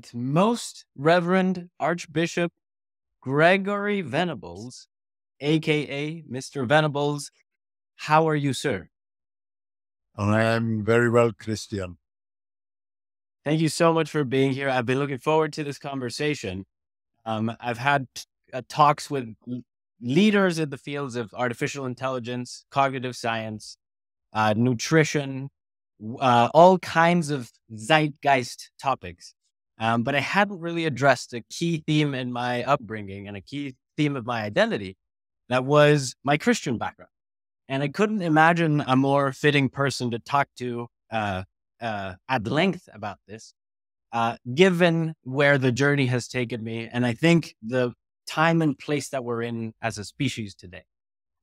right. Most Reverend Archbishop Gregory Venables, aka Mr. Venables. How are you, sir? I am very well, Cristian. Thank you so much for being here. I've been looking forward to this conversation. Um, I've had uh, talks with leaders in the fields of artificial intelligence, cognitive science, uh, nutrition, uh, all kinds of zeitgeist topics. Um, but I hadn't really addressed a key theme in my upbringing and a key theme of my identity that was my Christian background. And I couldn't imagine a more fitting person to talk to uh, uh, at length about this, uh, given where the journey has taken me. And I think the time and place that we're in as a species today.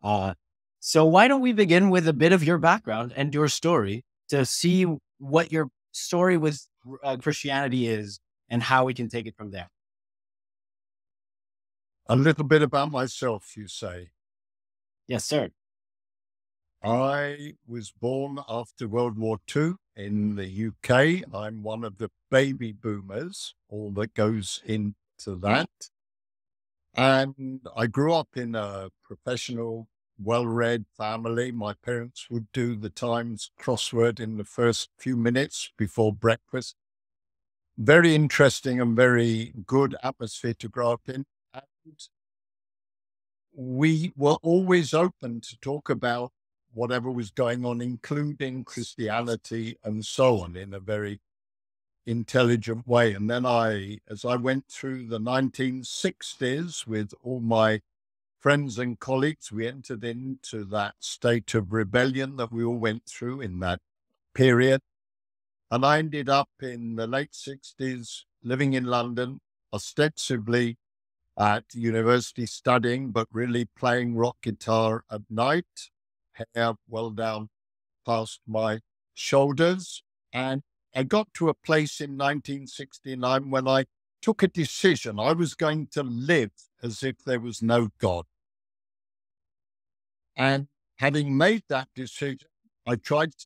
Uh, so, why don't we begin with a bit of your background and your story to see what your story with uh, Christianity is and how we can take it from there? A little bit about myself, you say? Yes, sir. I was born after World War II in the UK. I'm one of the baby boomers, all that goes into that. And I grew up in a professional, well read family. My parents would do the Times crossword in the first few minutes before breakfast. Very interesting and very good atmosphere to grow up in. And we were always open to talk about whatever was going on, including Christianity and so on, in a very intelligent way. And then I, as I went through the 1960s with all my friends and colleagues, we entered into that state of rebellion that we all went through in that period. And I ended up in the late 60s living in London, ostensibly at university studying, but really playing rock guitar at night hair well down past my shoulders. And I got to a place in 1969 when I took a decision. I was going to live as if there was no God. And having made that decision, I tried to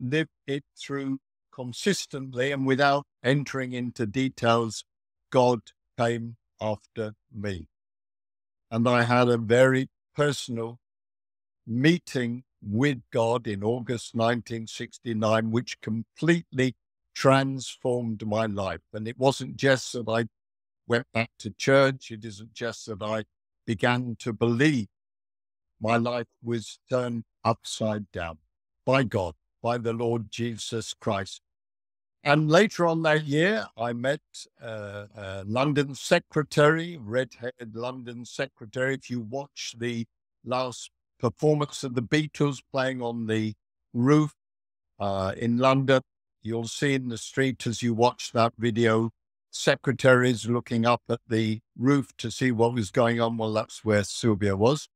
live it through consistently and without entering into details. God came after me. And I had a very personal meeting with God in August 1969, which completely transformed my life. And it wasn't just that I went back to church, it isn't just that I began to believe. My life was turned upside down by God, by the Lord Jesus Christ. And later on that year, I met uh, uh, London secretary, red haired London secretary. If you watch the last performance of the Beatles playing on the roof uh, in London. You'll see in the street as you watch that video, secretaries looking up at the roof to see what was going on. Well, that's where Sylvia was.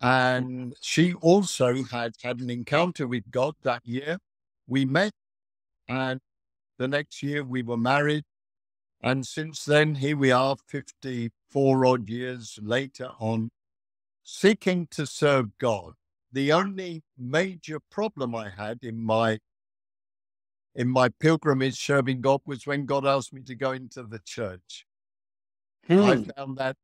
And she also had had an encounter with God that year. We met, and the next year we were married. And since then, here we are, 54 odd years later on seeking to serve God. The only major problem I had in my in my pilgrimage serving God was when God asked me to go into the church. Hmm. I found that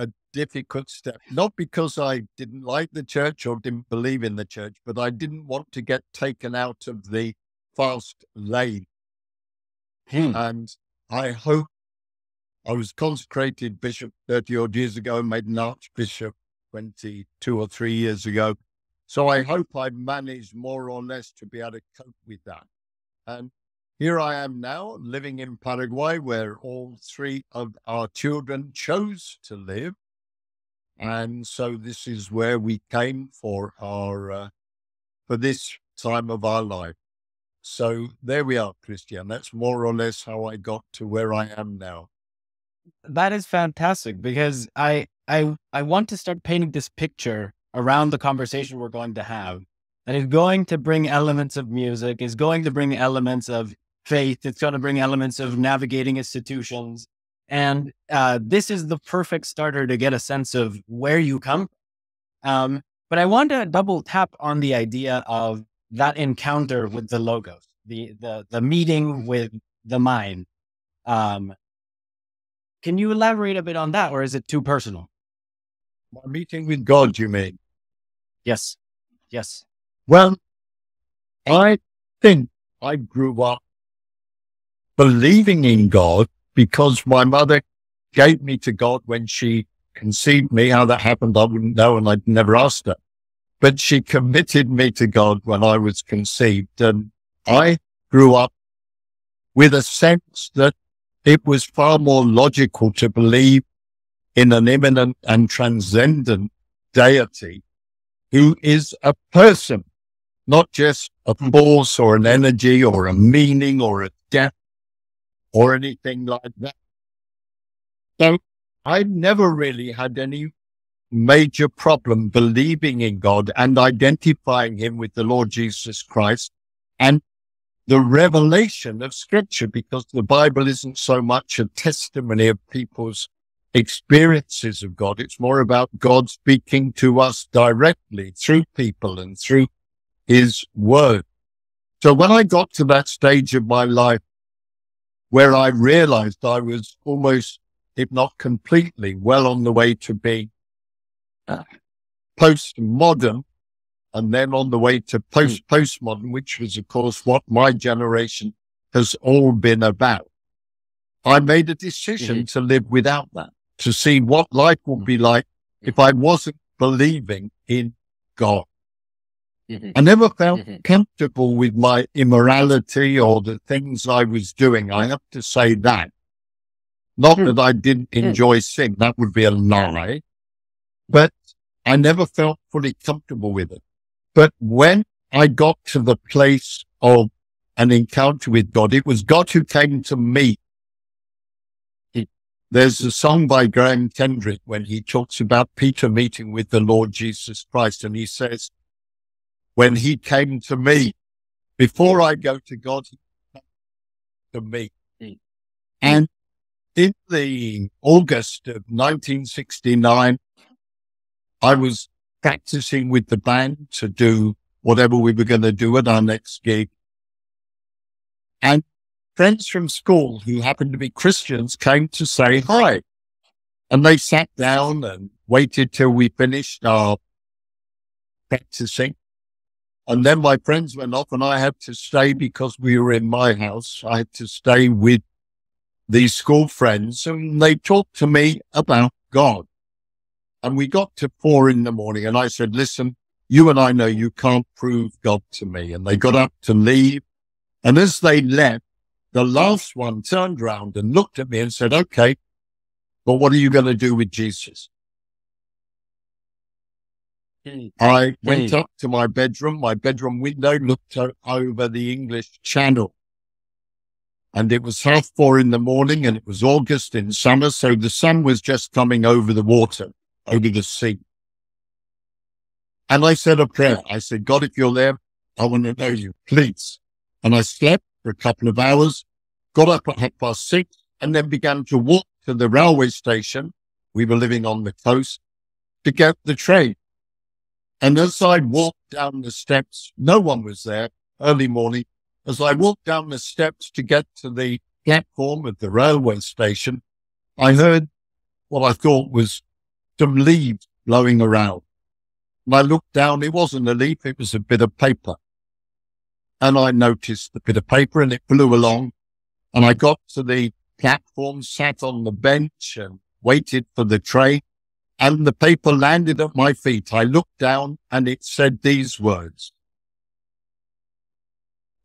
a difficult step, not because I didn't like the church or didn't believe in the church, but I didn't want to get taken out of the fast lane. Hmm. And I hope I was consecrated bishop 30 odd years ago and made an archbishop 22 or three years ago. So I hope I've managed more or less to be able to cope with that. And here I am now living in Paraguay, where all three of our children chose to live. And so this is where we came for our, uh, for this time of our life. So there we are, Cristian. That's more or less how I got to where I am now. That is fantastic because I I I want to start painting this picture around the conversation we're going to have that is going to bring elements of music, is going to bring elements of faith, it's going to bring elements of navigating institutions. And uh, this is the perfect starter to get a sense of where you come from. Um, but I want to double tap on the idea of that encounter with the logos, the the the meeting with the mind. Um, can you elaborate a bit on that, or is it too personal? My meeting with God, you mean? Yes. Yes. Well, I think I grew up believing in God because my mother gave me to God when she conceived me. How that happened, I wouldn't know, and I'd never asked her. But she committed me to God when I was conceived. And I grew up with a sense that it was far more logical to believe in an immanent and transcendent deity who is a person, not just a force or an energy or a meaning or a depth or anything like that. So I never really had any major problem believing in God and identifying him with the Lord Jesus Christ and the revelation of scripture because the Bible isn't so much a testimony of people's experiences of God. It's more about God speaking to us directly through people and through his word. So when I got to that stage of my life where I realized I was almost, if not completely, well on the way to being uh, postmodern and then on the way to hmm. post postmodern, which was, of course, what my generation has all been about. I made a decision mm-hmm. to live without that to see what life would be like if I wasn't believing in God. Mm-hmm. I never felt mm-hmm. comfortable with my immorality or the things I was doing. I have to say that. Not mm. that I didn't hmm. enjoy mm. sin. That would be a lie. But I never felt fully comfortable with it. But when I got to the place of an encounter with God, it was God who came to me there's a song by Graham Kendrick when he talks about Peter meeting with the Lord Jesus Christ. And he says, when he came to me, before I go to God, to me. And in the August of 1969, I was practicing with the band to do whatever we were going to do at our next gig. And friends from school who happened to be Christians came to say hi. And they sat down and waited till we finished our practicing. And then my friends went off and I had to stay because we were in my house. I had to stay with these school friends and they talked to me about God. And we got to four in the morning and I said, listen, you and I know you can't prove God to me. And they got up to leave. And as they left, the last one turned around and looked at me and said, okay, but what are you going to do with Jesus? Hmm. I went up to my bedroom. My bedroom window looked over the English Channel. And it was half four in the morning and it was August in summer. So the sun was just coming over the water, over the sea. And I said a prayer. I said, God, if you're there, I want to know you, please. And I slept for a couple of hours, got up at half past six, and then began to walk to the railway station. We were living on the coast to get the train. And as I walked down the steps, no one was there early morning. As I walked down the steps to get to the platform of the railway station, I heard what I thought was some leaves blowing around. And I looked down, it wasn't a leaf, it was a bit of paper and I noticed the bit of paper and it blew along. And I got to the platform, sat on the bench and waited for the train. And the paper landed at my feet. I looked down and it said these words.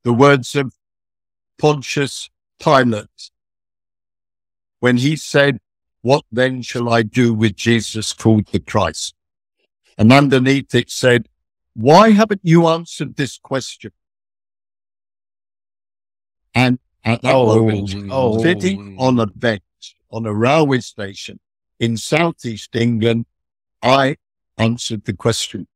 The words of Pontius Pilate. When he said, what then shall I do with Jesus called the Christ? And underneath it said, why haven't you answered this question? And at that oh, moment, oh. sitting on a bench on a railway station in southeast England, I answered the question.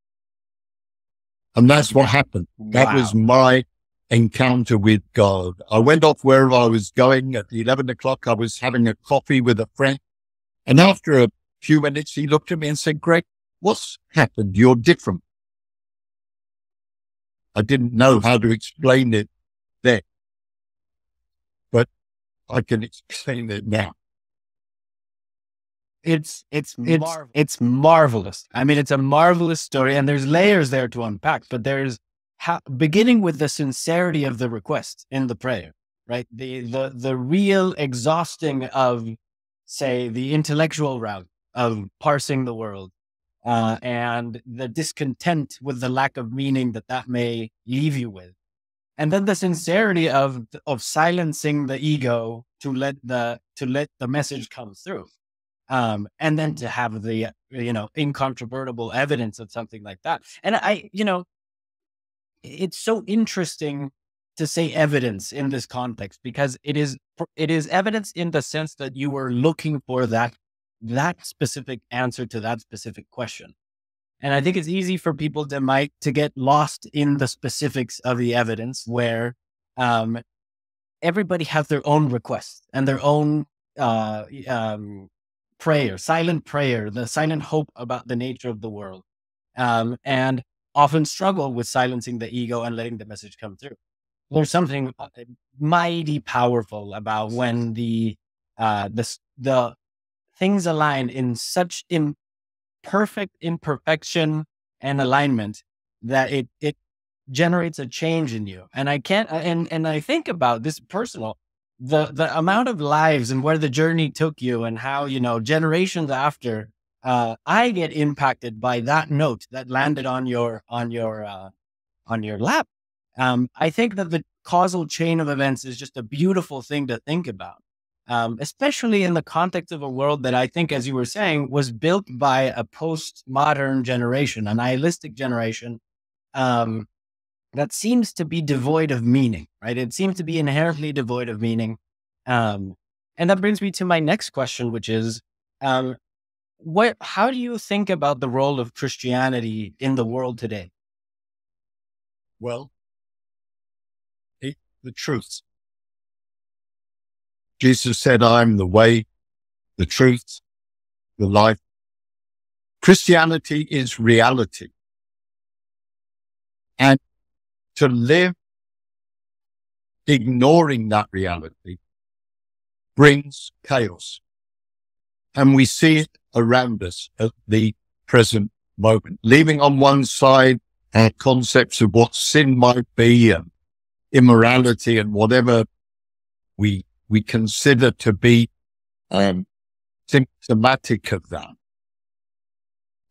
And that's what happened. Wow. That was my encounter with God. I went off wherever I was going at 11 o'clock. I was having a coffee with a friend. And after a few minutes, he looked at me and said, Greg, what's happened? You're different. I didn't know how to explain it then. But I can explain it now. It's it's it's Marvel. it's marvelous. I mean, it's a marvelous story, and there's layers there to unpack. But there's ha- beginning with the sincerity of the request in the prayer, right? The the the real exhausting of, say, the intellectual route of parsing the world, uh, and the discontent with the lack of meaning that that may leave you with, and then the sincerity of of silencing the ego to let the to let the message come through um, and then to have the you know incontrovertible evidence of something like that. And i you know it's so interesting to say evidence in this context because it is it is evidence in the sense that you were looking for that that specific answer to that specific question. And i think it's easy for people to might to get lost in the specifics of the evidence where um, everybody has their own requests and their own uh, um, prayer, silent prayer, the silent hope about the nature of the world, um, and often struggle with silencing the ego and letting the message come through. There's something uh, mighty powerful about when the uh, the the things align in such imperfect imperfection and alignment that it it generates a change in you. And I can't and and I think about this personal the the amount of lives and where the journey took you and how you know generations after uh, I get impacted by that note that landed on your on your uh, on your lap. Um, I think that the causal chain of events is just a beautiful thing to think about, um, especially in the context of a world that I think, as you were saying, was built by a postmodern generation, a nihilistic generation um, that seems to be devoid of meaning, right? It seems to be inherently devoid of meaning. Um, and that brings me to my next question, which is, um, what? How do you think about the role of Christianity in the world today? Well, it, the truth. Jesus said, "I'm the way, the truth, the life." Christianity is reality, and to live ignoring that reality brings chaos. And we see it around us at the present moment, leaving on one side our concepts of what sin might be and immorality and whatever we, we consider to be um, symptomatic of that.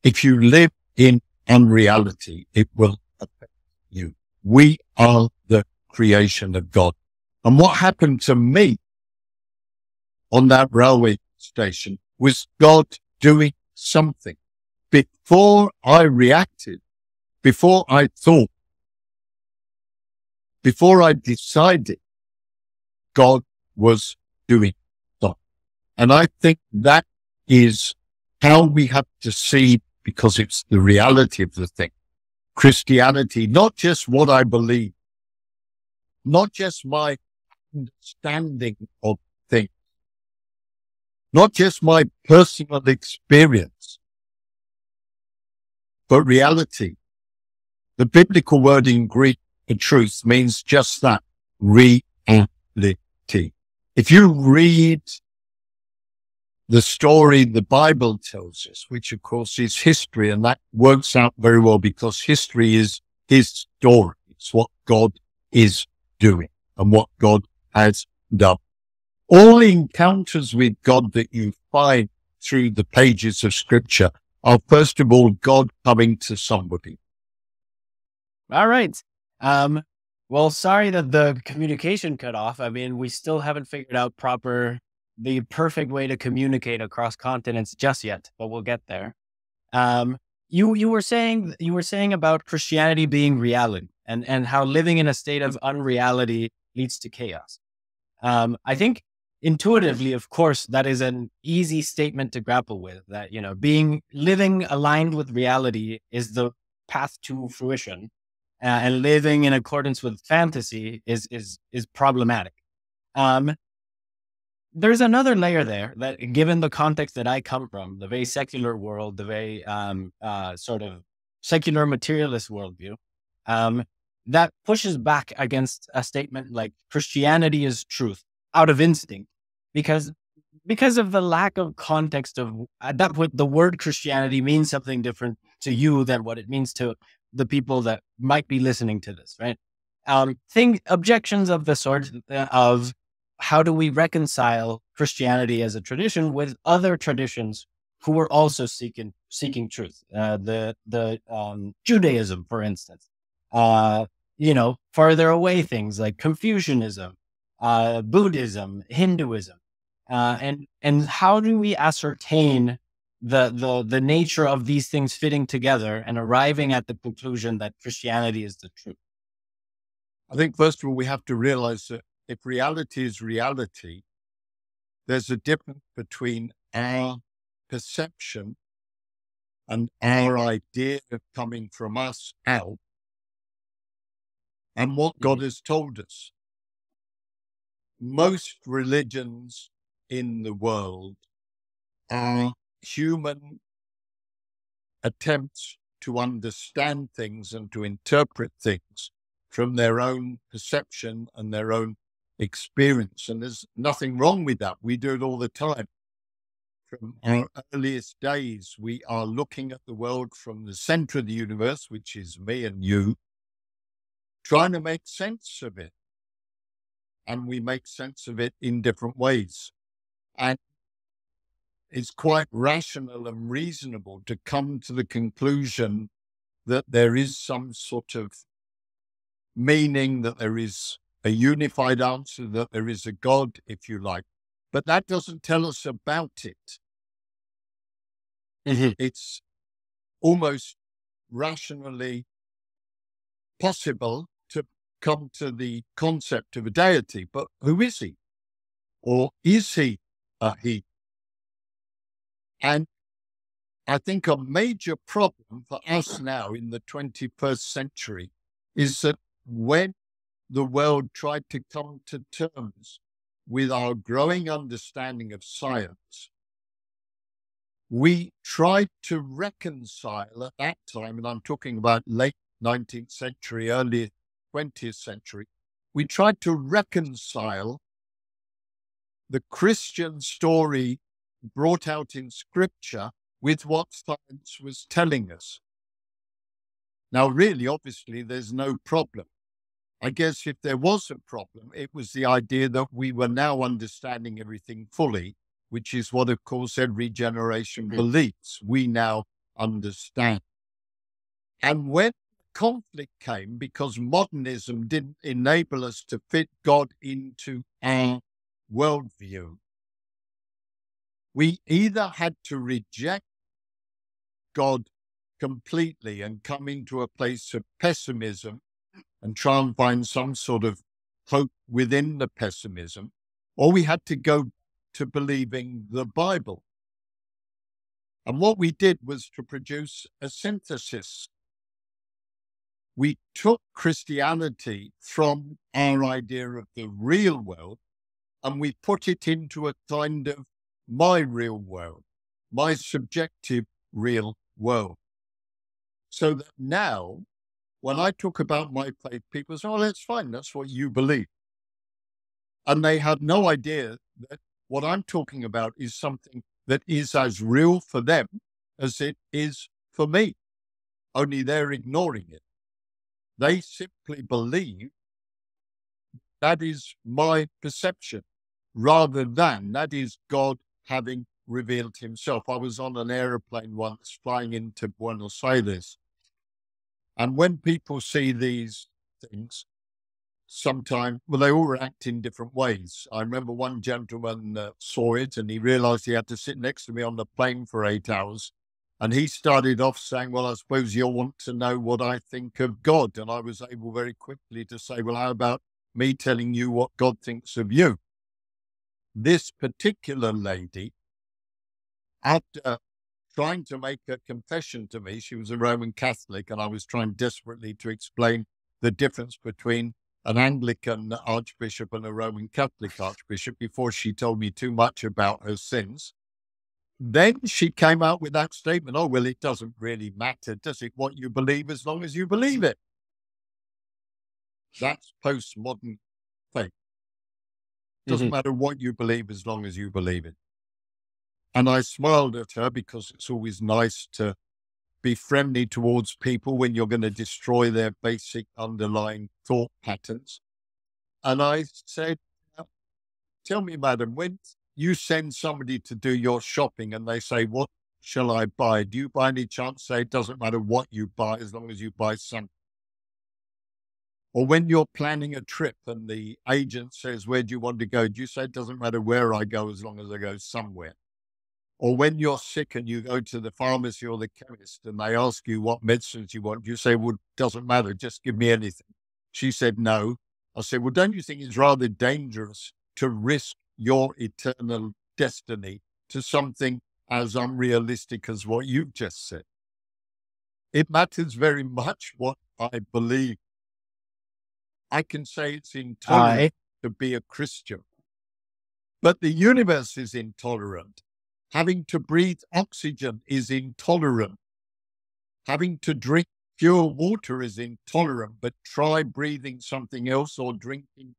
If you live in unreality, it will affect you. We are the creation of God. And what happened to me on that railway station was God doing something before I reacted, before I thought, before I decided, God was doing something. And I think that is how we have to see because it's the reality of the thing. Christianity, not just what I believe, not just my understanding of things, not just my personal experience, but reality. The biblical word in Greek for truth means just that, reality. If you read the story the Bible tells us, which of course is history. And that works out very well because history is his story. It's what God is doing and what God has done. All encounters with God that you find through the pages of scripture are first of all God coming to somebody. All right. Um, well, sorry that the communication cut off. I mean, we still haven't figured out proper the perfect way to communicate across continents just yet, but we'll get there. Um, you you were saying you were saying about Christianity being reality and and how living in a state of unreality leads to chaos. Um, I think intuitively, of course, that is an easy statement to grapple with. That you know, being living aligned with reality is the path to fruition, uh, and living in accordance with fantasy is is is problematic. Um, there's another layer there that, given the context that I come from, the very secular world, the very um, uh, sort of secular materialist worldview, um, that pushes back against a statement like Christianity is truth. out of instinct because because of the lack of context of at that point the word christianity means something different to you than what it means to the people that might be listening to this right um thing objections of the sort uh, of how do we reconcile christianity as a tradition with other traditions who were also seeking seeking truth? Uh, the the um, judaism for instance. Uh, you know farther away things like confucianism uh, buddhism hinduism. Uh, and and how do we ascertain the the the nature of these things fitting together and arriving at the conclusion that Christianity is the truth? I think first of all we have to realize that if reality is reality, there's a difference between our perception and our idea of coming from us out and what God mm-hmm. has told us. Most religions in the world are human attempts to understand things and to interpret things from their own perception and their own experience. And there's nothing wrong with that. We do it all the time. From our earliest days, we are looking at the world from the center of the universe, which is me and you, trying to make sense of it. And we make sense of it in different ways. And it's quite rational and reasonable to come to the conclusion that there is some sort of meaning, that there is a unified answer, that there is a God, if you like. But that doesn't tell us about it. Mm-hmm. It's almost rationally possible to come to the concept of a deity, but who is he? Or is he a he. And I think a major problem for us now in the 21st century is that when the world tried to come to terms with our growing understanding of science, we tried to reconcile at that time, and I'm talking about late 19th century, early 20th century, we tried to reconcile the Christian story brought out in scripture with what science was telling us. Now, really, obviously, there's no problem. I guess if there was a problem, it was the idea that we were now understanding everything fully, which is what, of course, every generation mm-hmm. believes. We now understand. And when conflict came, because modernism didn't enable us to fit God into our worldview. We either had to reject God completely and come into a place of pessimism and try and find some sort of hope within the pessimism, or we had to go to believing the Bible. And what we did was to produce a synthesis. We took Christianity from our idea of the real world and we put it into a kind of my real world, my subjective real world. So that now, when I talk about my faith, people say, oh, that's fine. That's what you believe. And they had no idea that what I'm talking about is something that is as real for them as it is for me. Only they're ignoring it. They simply believe that is my perception rather than that is God having revealed himself. I was on an aeroplane once flying into Buenos Aires. And when people see these things, sometimes, well, they all react in different ways. I remember one gentleman uh, saw it and he realized he had to sit next to me on the plane for eight hours. And he started off saying, Well, I suppose you'll want to know what I think of God. And I was able very quickly to say, Well, how about me telling you what God thinks of you? This particular lady, after trying to make a confession to me, she was a Roman Catholic, and I was trying desperately to explain the difference between an Anglican archbishop and a Roman Catholic archbishop before she told me too much about her sins. Then she came out with that statement oh, well, it doesn't really matter, does it, what you believe, as long as you believe it? That's postmodern faith. Doesn't Mhm. matter what you believe as long as you believe it. And I smiled at her because it's always nice to be friendly towards people when you're going to destroy their basic underlying thought patterns. And I said, Tell me, madam, when you send somebody to do your shopping and they say, What shall I buy? Do you by any chance say it doesn't matter what you buy as long as you buy something? Or when you're planning a trip and the agent says, Where do you want to go? Do you say it doesn't matter where I go as long as I go somewhere? Or when you're sick and you go to the pharmacy or the chemist and they ask you what medicines you want, you say, Well, doesn't matter, just give me anything. She said, No. I said, Well, don't you think it's rather dangerous to risk your eternal destiny to something as unrealistic as what you've just said? It matters very much what I believe. I can say it's intolerant I, to be a Christian, but the universe is intolerant. Having to breathe oxygen is intolerant. Having to drink pure water is intolerant, but try breathing something else or drinking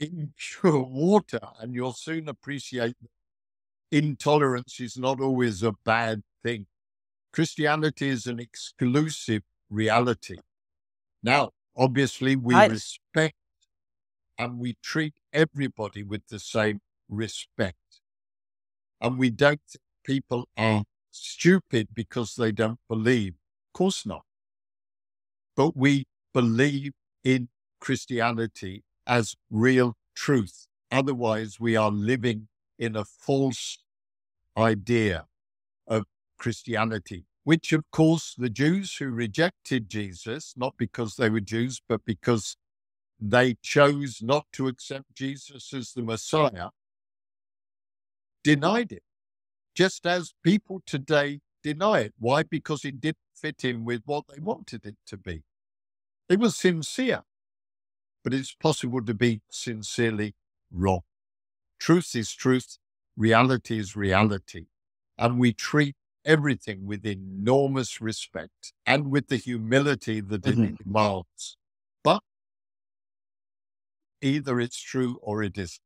impure water, and you'll soon appreciate that intolerance is not always a bad thing. Christianity is an exclusive reality. Now, obviously, we I- respect and we treat everybody with the same respect. And we don't think people are stupid because they don't believe. Of course not. But we believe in Christianity as real truth. Otherwise, we are living in a false idea of Christianity, which, of course, the Jews who rejected Jesus, not because they were Jews, but because they chose not to accept Jesus as the Messiah, denied it, just as people today deny it. Why? Because it didn't fit in with what they wanted it to be. It was sincere, but it's possible to be sincerely wrong. Truth is truth, reality is reality, and we treat everything with enormous respect and with the humility that it Mhm. demands. But either it's true or it isn't.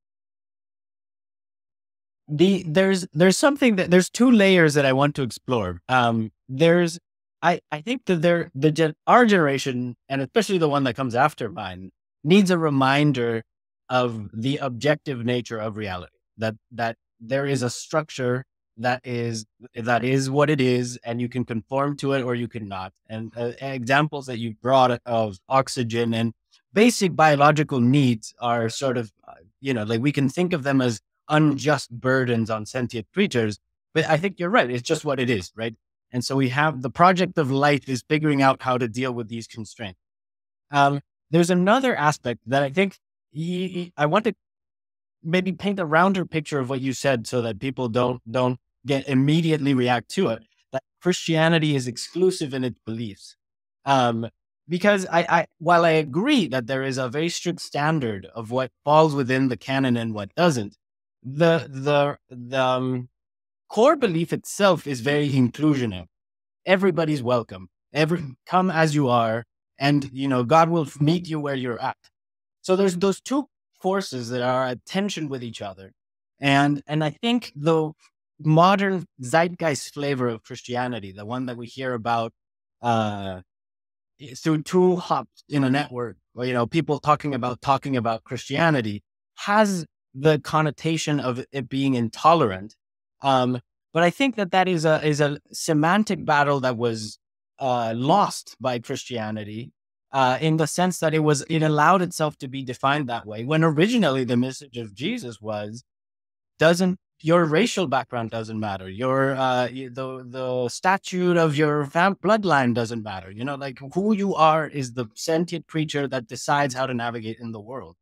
The there's there's something that there's two layers that I want to explore. Um, there's I I think that there the gen, our generation and especially the one that comes after mine needs a reminder of the objective nature of reality. That that there is a structure that is that is what it is, and you can conform to it or you cannot. And uh, examples that you brought of oxygen and basic biological needs are sort of uh, you know like we can think of them as unjust burdens on sentient creatures. But I think you're right. It's just what it is, right? And so we have the project of life is figuring out how to deal with these constraints. Um, there's another aspect that I think I want to maybe paint a rounder picture of what you said so that people don't don't get immediately react to it. That Christianity is exclusive in its beliefs. Um, because I, I while I agree that there is a very strict standard of what falls within the canon and what doesn't, the the the um, core belief itself is very inclusionary. Everybody's welcome. Every come as you are, and you know God will meet you where you're at. So there's those two forces that are at tension with each other, and and I think the modern zeitgeist flavor of Christianity, the one that we hear about uh, through two hops in a network, or, you know, people talking about talking about Christianity, has the connotation of it being intolerant. Um, but I think that that is a is a semantic battle that was uh, lost by Christianity uh, in the sense that it was it allowed itself to be defined that way when originally the message of Jesus was doesn't your racial background doesn't matter your uh, the the statute of your fam- bloodline doesn't matter you know like who you are is the sentient creature that decides how to navigate in the world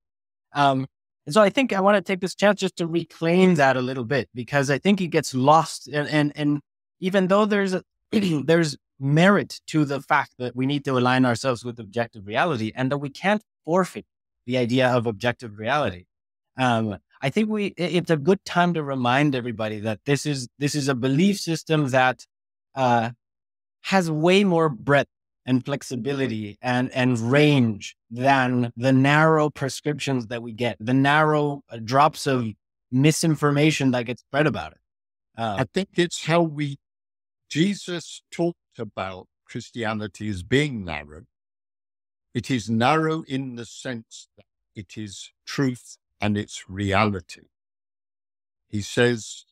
um, and so I think I want to take this chance just to reclaim that a little bit because I think it gets lost. And and, and even though there's a there's merit to the fact that we need to align ourselves with objective reality and that we can't forfeit the idea of objective reality. Um, I think we it's a good time to remind everybody that this is this is a belief system that uh, has way more breadth and flexibility and, and range than the narrow prescriptions that we get, the narrow uh, drops of misinformation that gets spread about it. Uh, I think it's how we, Jesus talked about Christianity as being narrow. It is narrow in the sense that it is truth and it's reality. He says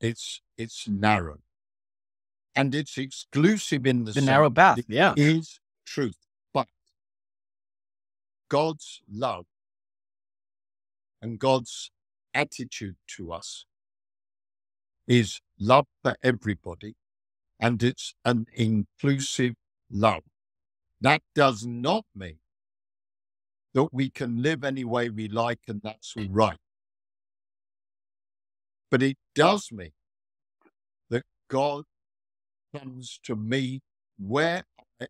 it's it's narrow and it's exclusive in the, the narrow path. Yeah, is truth, but God's love and God's attitude to us is love for everybody, and it's an inclusive love. That does not mean that we can live any way we like and that's all right. But it does mean that God comes to me where I am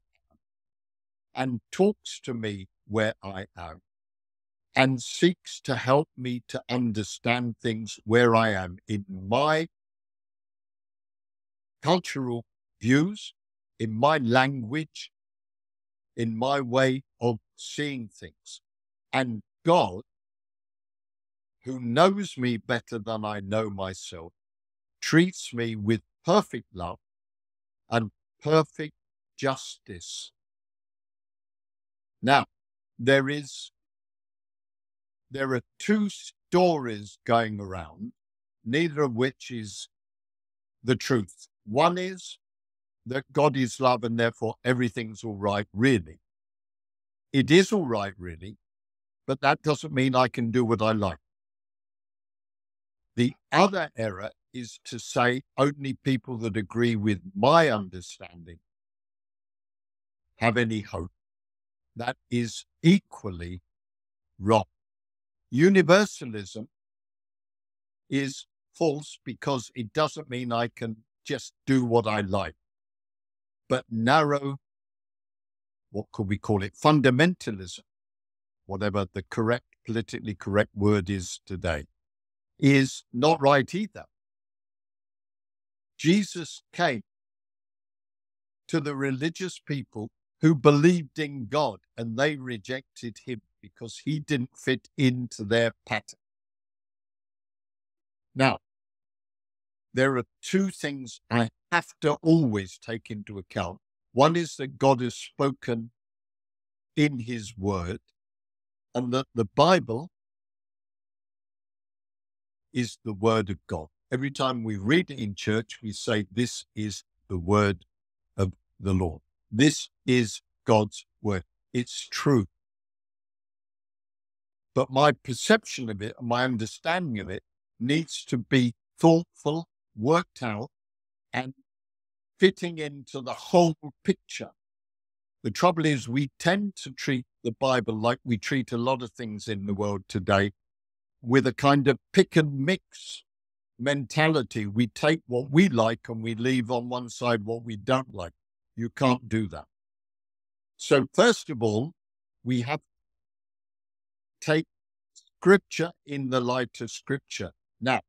and talks to me where I am and seeks to help me to understand things where I am in my cultural views, in my language, in my way of seeing things. And God, who knows me better than I know myself, treats me with perfect love and perfect justice. Now, there is there are two stories going around, neither of which is the truth. One is that God is love and therefore everything's all right, really. It is all right, really, but that doesn't mean I can do what I like. The other error is to say only people that agree with my understanding have any hope. That is equally wrong. Universalism is false because it doesn't mean I can just do what I like. But narrow, what could we call it? Fundamentalism, whatever the correct, politically correct word is today, is not right either. Jesus came to the religious people who believed in God and they rejected him because he didn't fit into their pattern. Now, there are two things I have to always take into account. One is that God has spoken in his word, and that the Bible is the word of God. Every time we read in church, we say, This is the word of the Lord. This is God's word. It's true. But my perception of it, my understanding of it, needs to be thoughtful, worked out, and fitting into the whole picture. The trouble is, we tend to treat the Bible like we treat a lot of things in the world today with a kind of pick and mix mentality. We take what we like and we leave on one side what we don't like. You can't do that. So, first of all, we have take scripture in the light of scripture. Now,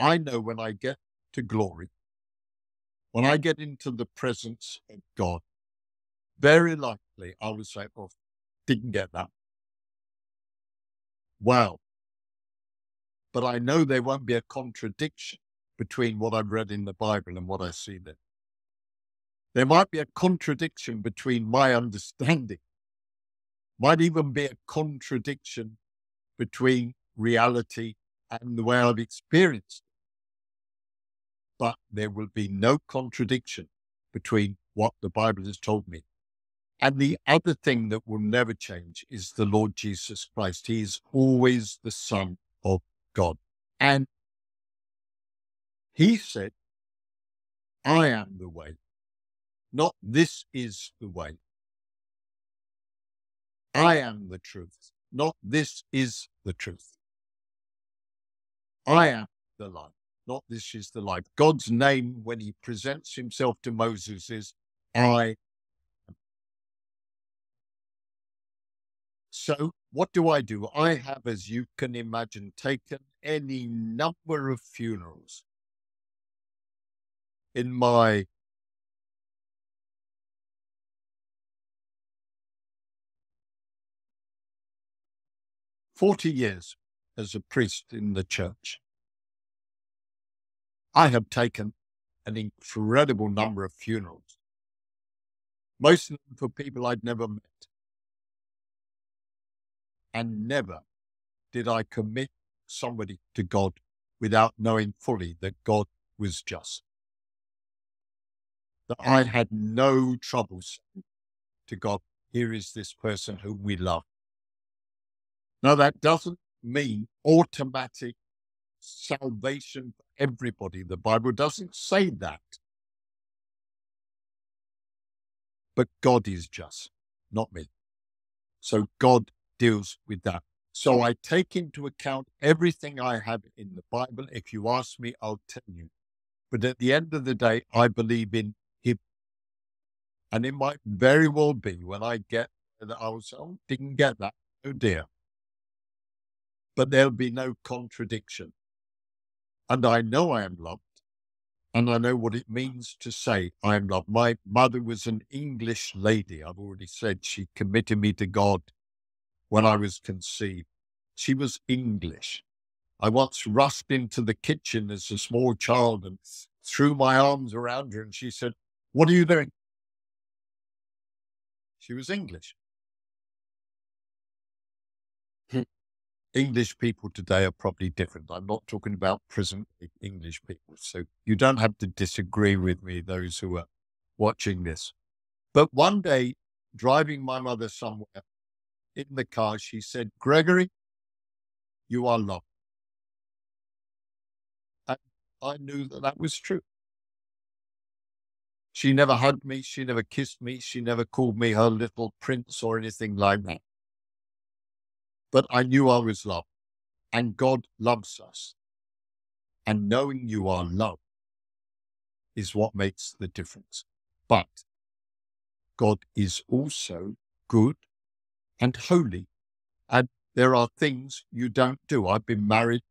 I know when I get to glory, when I get into the presence of God, very likely I will say, Oh, didn't get that. Wow. But I know there won't be a contradiction between what I've read in the Bible and what I see there. There might be a contradiction between my understanding might even be a contradiction between reality and the way I've experienced it. But there will be no contradiction between what the Bible has told me. And the other thing that will never change is the Lord Jesus Christ. He is always the Son of God. And he said, I am the way, not this is the way. I am the truth, not this is the truth. I am the life, not this is the life. God's name, when he presents himself to Moses, is I So, what do I do? I have, as you can imagine, taken any number of funerals in my Forty years as a priest in the church, I have taken an incredible number of funerals, most of them for people I'd never met. And never did I commit somebody to God without knowing fully that God was just. That I had no troubles to God, here is this person whom we love. Now, that doesn't mean automatic salvation for everybody. The Bible doesn't say that. But God is just, not me. So God deals with that. So I take into account everything I have in the Bible. If you ask me, I'll tell you. But at the end of the day, I believe in Him. And it might very well be when I get that I was, oh, didn't get that. Oh dear. But there'll be no contradiction. And I know I am loved. And I know what it means to say I am loved. My mother was an English lady. I've already said she committed me to God when I was conceived. She was English. I once rushed into the kitchen as a small child and threw my arms around her and she said, What are you doing? She was English. Hmm. English people today are probably different. I'm not talking about present English people. So you don't have to disagree with me, those who are watching this. But one day, driving my mother somewhere in the car, she said, Gregory, you are loved. And I knew that that was true. She never hugged me. She never kissed me. She never called me her little prince or anything like that. But I knew I was loved. And God loves us. And knowing you are loved is what makes the difference. But God is also good and holy. And there are things you don't do. I've been married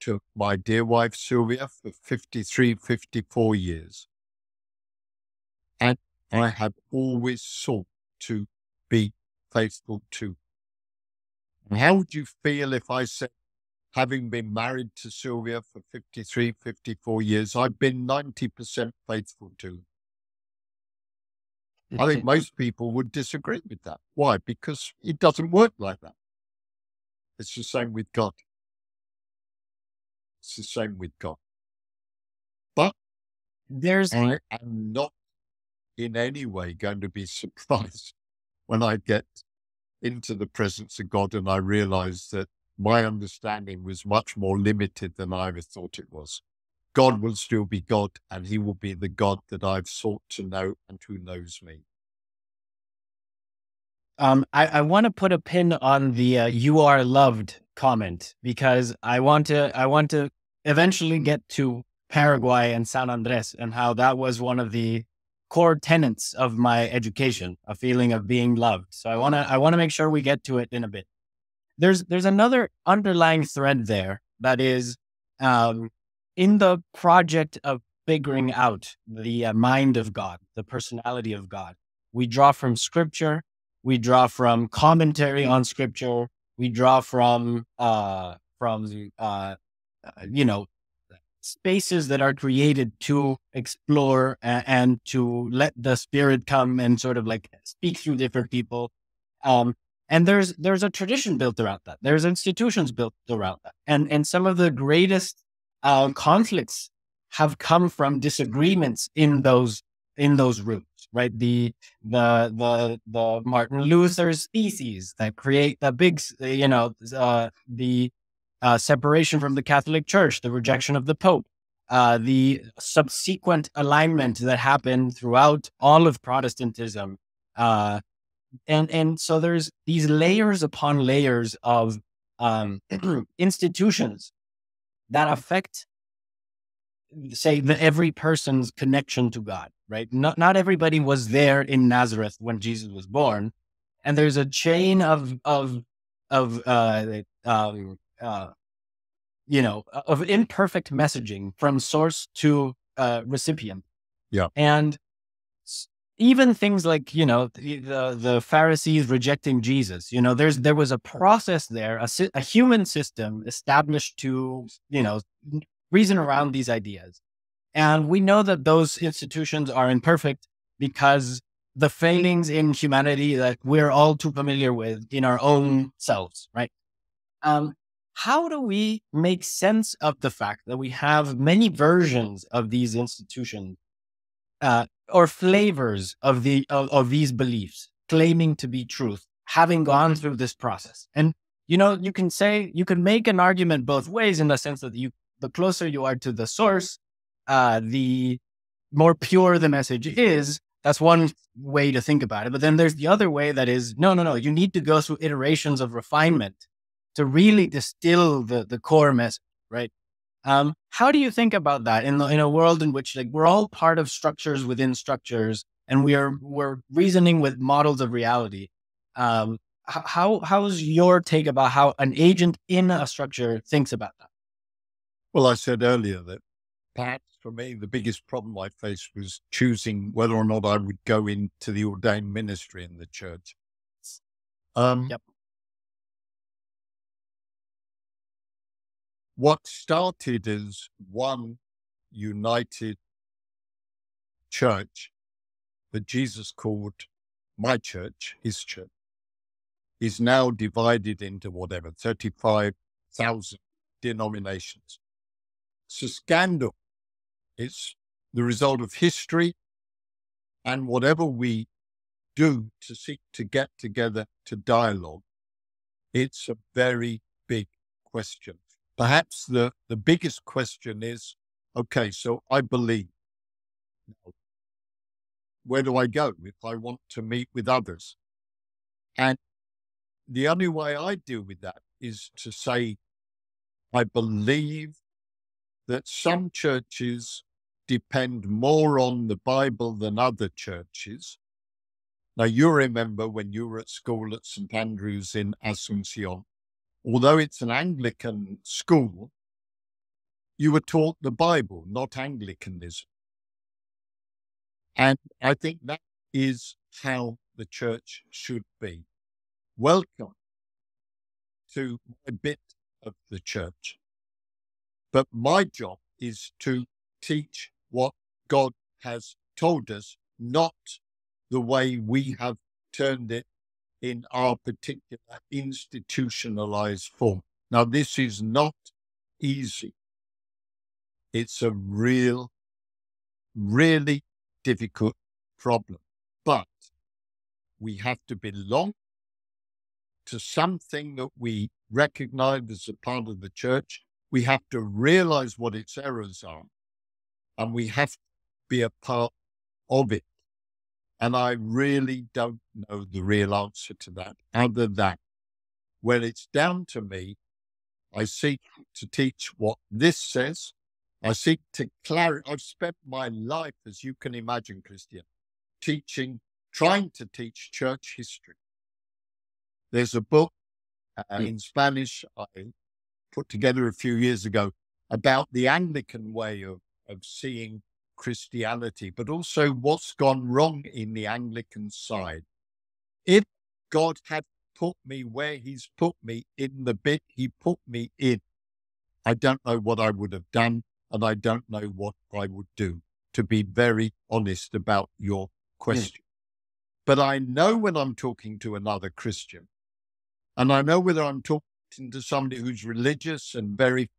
to my dear wife, Sylvia, for 53, 54 years. And I have always sought to be faithful to. How would you feel if I said, having been married to Sylvia for 53, 54 years, I've been 90% faithful to I think most people would disagree with that. Why? Because it doesn't work like that. It's the same with God. It's the same with God. But there's I am not in any way going to be surprised when I get into the presence of God and I realize that my understanding was much more limited than I ever thought it was. God will still be God and he will be the God that I've sought to know and who knows me. Um, I, I want to put a pin on the uh, "you are loved" comment because I want to I want to eventually get to Paraguay and San Andres and how that was one of the core tenets of my education, a feeling of being loved. So I want to I want to make sure we get to it in a bit. There's there's another underlying thread there that is um, in the project of figuring out the uh, mind of God, the personality of God. We draw from scripture, we draw from commentary on scripture, we draw from uh from uh, uh you know spaces that are created to explore and, and to let the spirit come and sort of like speak through different people. Um, and there's there's a tradition built around that. There's institutions built around that, and and some of the greatest uh, conflicts have come from disagreements in those in those roots, right? The the the the Martin Luther's theses that create the big, you know, uh, the uh, separation from the Catholic Church, the rejection of the Pope, uh, the subsequent alignment that happened throughout all of Protestantism, uh, and and so there's these layers upon layers of um, institutions that affect say the, every person's connection to God, right? Not not everybody was there in Nazareth when Jesus was born, and there's a chain of of of uh, um, uh, you know of imperfect messaging from source to uh, recipient. Yeah, and even things like you know the, the, the Pharisees rejecting Jesus. You know, there's there was a process there, a, a human system established to you know reason around these ideas, and we know that those institutions are imperfect because the failings in humanity that we're all too familiar with in our own selves, right? Um, how do we make sense of the fact that we have many versions of these institutions uh, or flavors of the of, of these beliefs claiming to be truth, having gone through this process. And you know, you can say you can make an argument both ways in the sense that you the closer you are to the source, uh, the more pure the message is. That's one way to think about it. But then there's the other way that is no, no, no. You need to go through iterations of refinement to really distill the the core message, right? Um, how do you think about that in the, in a world in which like we're all part of structures within structures, and we are we're reasoning with models of reality? Um, how how's your take about how an agent in a structure thinks about that? Well, I said earlier that perhaps for me the biggest problem I faced was choosing whether or not I would go into the ordained ministry in the church. Um, yep. What started as one united church that Jesus called my church, his church, is now divided into whatever, 35,000 denominations. It's a scandal. It's the result of history and whatever we do to seek to get together to dialogue. It's a very big question perhaps the, the biggest question is okay, so I believe. Where do I go if I want to meet with others? And the only way I deal with that is to say, I believe that some churches depend more on the Bible than other churches. Now, you remember when you were at school at St. Andrew's in Asuncion, although it's an Anglican school, you were taught the Bible, not Anglicanism. And I think that is how the church should be. Welcome to a bit of the church. But my job is to teach what God has told us, not the way we have turned it in our particular institutionalized form. Now, this is not easy. It's a real, really difficult problem. But we have to belong to something that we recognize as a part of the church. We have to realize what its errors are, and we have to be a part of it. And I really don't know the real answer to that, other than when it's down to me, I seek to teach what this says. I seek to clarify. I've spent my life, as you can imagine, Cristian, teaching, trying to teach church history. There's a book uh, mm. in Spanish I put together a few years ago about the Anglican way of, of seeing Christianity, but also what's gone wrong in the Anglican side. If God had put me where He's put me in the bit He put me in, I don't know what I would have done, and I don't know what I would do, to be very honest about your question. But I know when I'm talking to another Christian, and I know whether I'm talking to somebody who's religious and very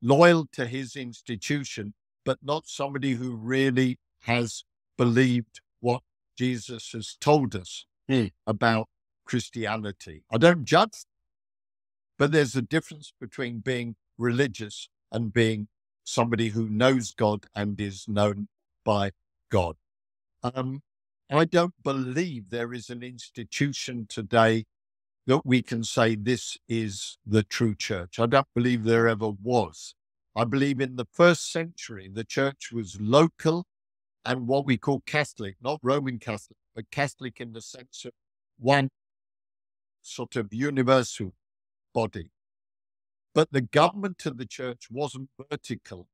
loyal to his institution, but not somebody who really has believed what Jesus has told us mm. about Christianity. I don't judge, but there's a difference between being religious and being somebody who knows God and is known by God. Um, I don't believe there is an institution today that we can say this is the true church. I don't believe there ever was. I believe in the first century, the church was local and what we call Catholic, not Roman Catholic, but Catholic in the sense of one sort of universal body. But the government of the church wasn't vertical.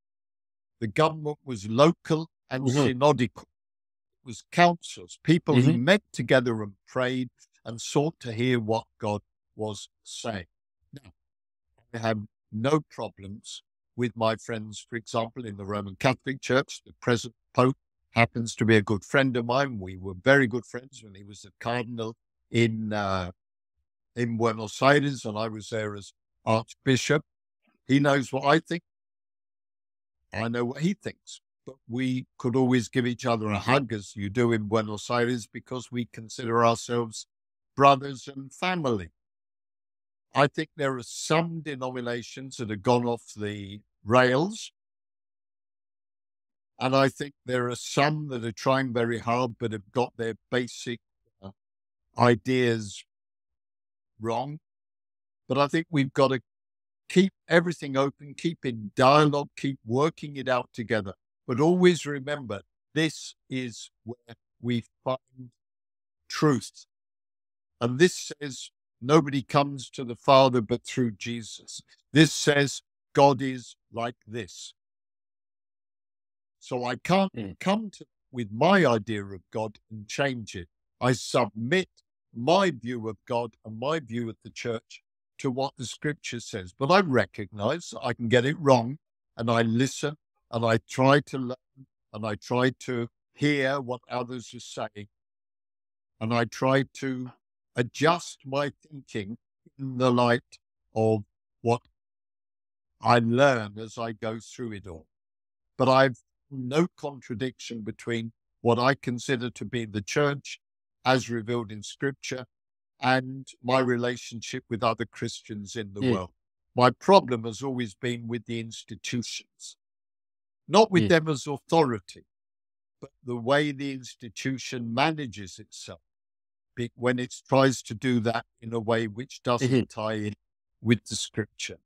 The government was local and mm-hmm. synodical. It was councils, people mm-hmm. who met together and prayed and sought to hear what God was saying. Now, I have no problems with my friends, for example, in the Roman Catholic Church. The present Pope happens to be a good friend of mine. We were very good friends when he was a cardinal in uh, in Buenos Aires, and I was there as Archbishop. He knows what I think. I know what he thinks. But we could always give each other a hug, as you do in Buenos Aires, because we consider ourselves brothers and family. I think there are some denominations that have gone off the rails. And I think there are some that are trying very hard, but have got their basic uh, ideas wrong. But I think we've got to keep everything open, keep in dialogue, keep working it out together. But always remember this is where we find truth. And this says nobody comes to the Father but through Jesus. This says God is like this. So I can't mm. come to with my idea of God and change it. I submit my view of God and my view of the church to what the scripture says. But I recognize I can get it wrong and I listen and I try to learn and I try to hear what others are saying. And I try to adjust my thinking in the light of what I learn as I go through it all. But I've no contradiction between what I consider to be the church as revealed in scripture and my relationship with other Christians in the world. My problem has always been with the institutions, not with them as authority, but the way the institution manages itself when it tries to do that in a way which doesn't mm-hmm. tie in with the scripture.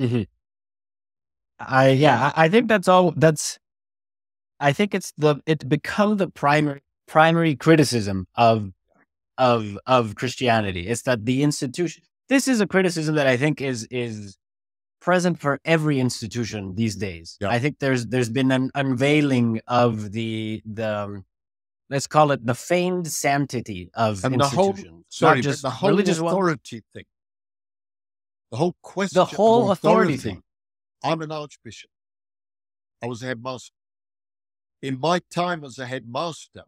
Mm-hmm. I yeah, I think that's all. That's I think it's the it's become the primary primary criticism of of of Christianity. It's that the institution. This is a criticism that I think is is present for every institution these days. Yeah. I think there's there's been an unveiling of the the let's call it the feigned sanctity of and institutions. The whole, sorry, just the whole religious authority one. thing. The whole question. The whole authority, authority thing. I'm an archbishop. I was a headmaster. In my time as a headmaster,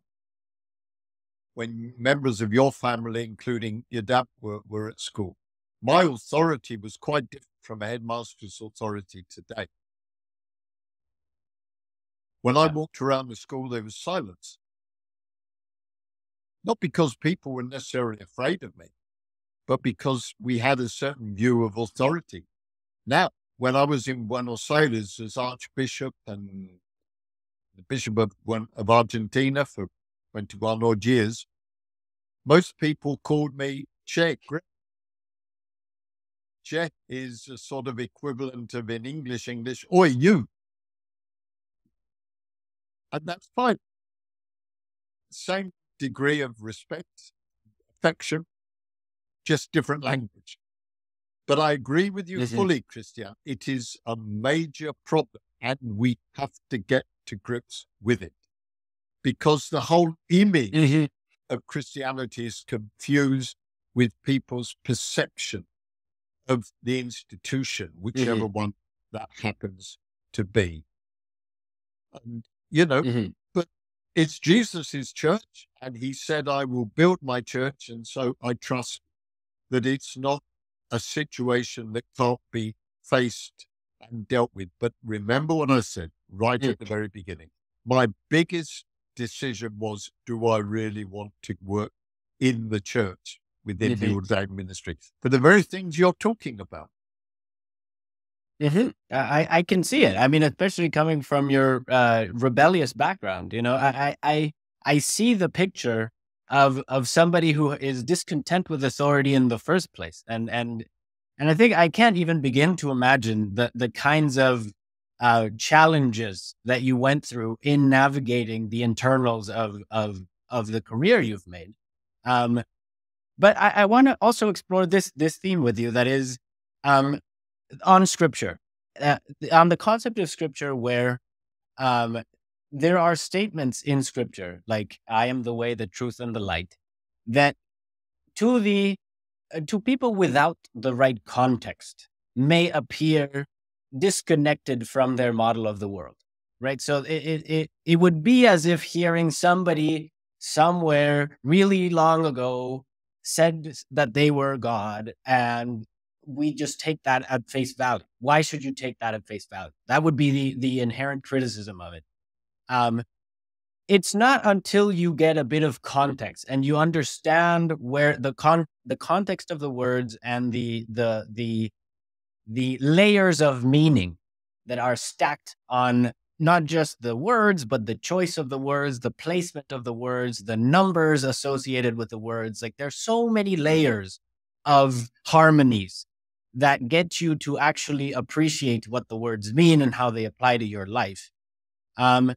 when members of your family, including your dad, were, were at school, my authority was quite different from a headmaster's authority today. When I walked around the school, there was silence. Not because people were necessarily afraid of me, but because we had a certain view of authority. Now, when I was in Buenos Aires as Archbishop and the Bishop of, of Argentina for 21 odd years, most people called me Che. Che is a sort of equivalent of in English, English, oi, you. And that's fine. Same degree of respect, affection, just different language. But I agree with you mm-hmm. fully, Cristian. It is a major problem, and we have to get to grips with it because the whole image mm-hmm. of Christianity is confused with people's perception of the institution, whichever mm-hmm. one that happens to be. And, you know, mm-hmm. It's Jesus' church, and he said, I will build my church. And so I trust that it's not a situation that can't be faced and dealt with. But remember what I said right at the very beginning. My biggest decision was do I really want to work in the church within mm-hmm. the ordained ministry for the very things you're talking about? Mm-hmm. I, I can see it. I mean, especially coming from your uh, rebellious background, you know, I, I, I see the picture of, of somebody who is discontent with authority in the first place. And, and, and I think I can't even begin to imagine the, the kinds of uh, challenges that you went through in navigating the internals of, of, of the career you've made. Um, but I, I want to also explore this, this theme with you that is, um, on scripture, uh, on the concept of scripture where um, there are statements in scripture like I am the way, the truth, and the light that to the uh, to people without the right context may appear disconnected from their model of the world right? So it, it it would be as if hearing somebody somewhere really long ago said that they were god and we just take that at face value. Why should you take that at face value? That would be the the inherent criticism of it um it's not until you get a bit of context and you understand where the con the context of the words and the the the the layers of meaning that are stacked on not just the words but the choice of the words the placement of the words the numbers associated with the words. Like there's so many layers of harmonies that get you to actually appreciate what the words mean and how they apply to your life. Um,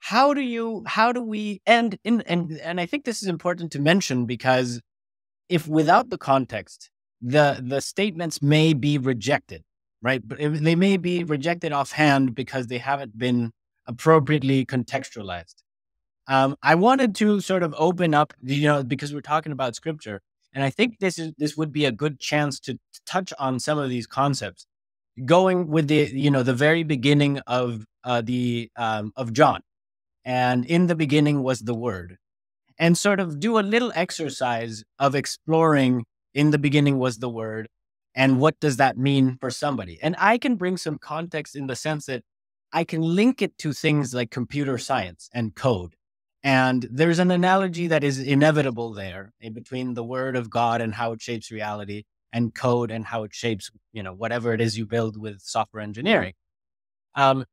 how do you how do we and in and and I think this is important to mention because if without the context the the statements may be rejected right? But they may be rejected offhand because they haven't been appropriately contextualized. Um, I wanted to sort of open up, you know, because we're talking about scripture, and I think this is this would be a good chance to, to touch on some of these concepts, going with the you know the very beginning of uh, the um, of John, and in the beginning was the word and sort of do a little exercise of exploring in the beginning was the word and what does that mean for somebody? And i can bring some context in the sense that i can link it to things like computer science and code and there's an analogy that is inevitable there in between the word of god and how it shapes reality and code and how it shapes you know whatever it is you build with software engineering. Um,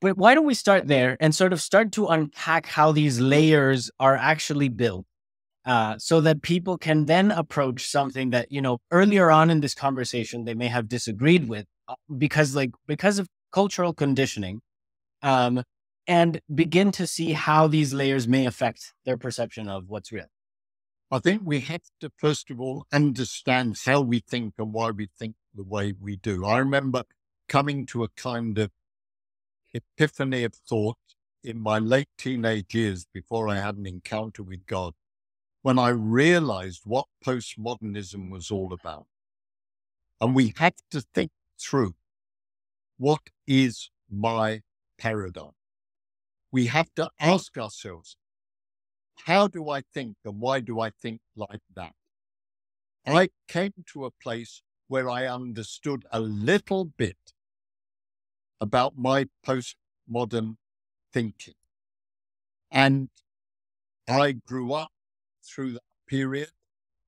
but why don't we start there and sort of start to unpack how these layers are actually built uh, so that people can then approach something that, you know, earlier on in this conversation, they may have disagreed with uh, because like, because of cultural conditioning, um, and begin to see how these layers may affect their perception of what's real. I think we have to, first of all, understand how we think and why we think the way we do. I remember coming to a kind of epiphany of thought in my late teenage years before I had an encounter with God when I realized what postmodernism was all about. And we had to think through what is my paradigm? We have to ask ourselves, how do I think and why do I think like that? I came to a place where I understood a little bit about my postmodern thinking. And I grew up through that period.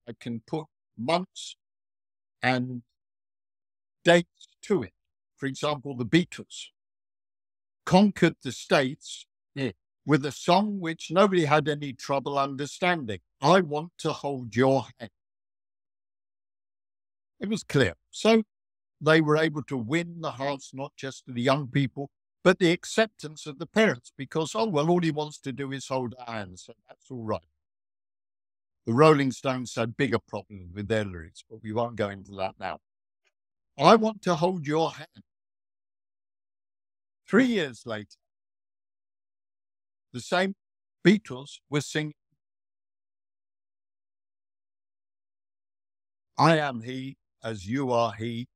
I can put months and dates to it. For example, the Beatles conquered the States yeah. with a song which nobody had any trouble understanding. I want to hold your hand. It was clear. So they were able to win the hearts, not just of the young people, but the acceptance of the parents because, oh, well, all he wants to do is hold hands, so that's all right. The Rolling Stones had bigger problems with their lyrics, but we won't go into that now. I want to hold your hand. Three years later, the same Beatles were singing, I am he as you are he,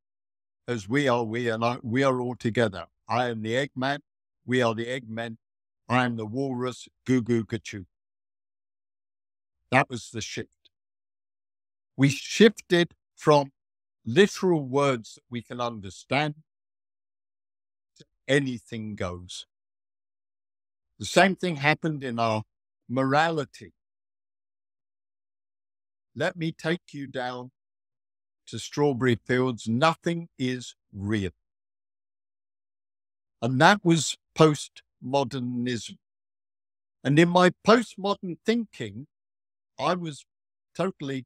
as we are we, and I, we are all together. I am the Eggman, we are the Eggmen, I am the Walrus, Goo Goo Gachoo. That was the shift. We shifted from literal words that we can understand to anything goes. The same thing happened in our morality. Let me take you down to strawberry fields, nothing is real. And that was postmodernism. And in my postmodern thinking, I was totally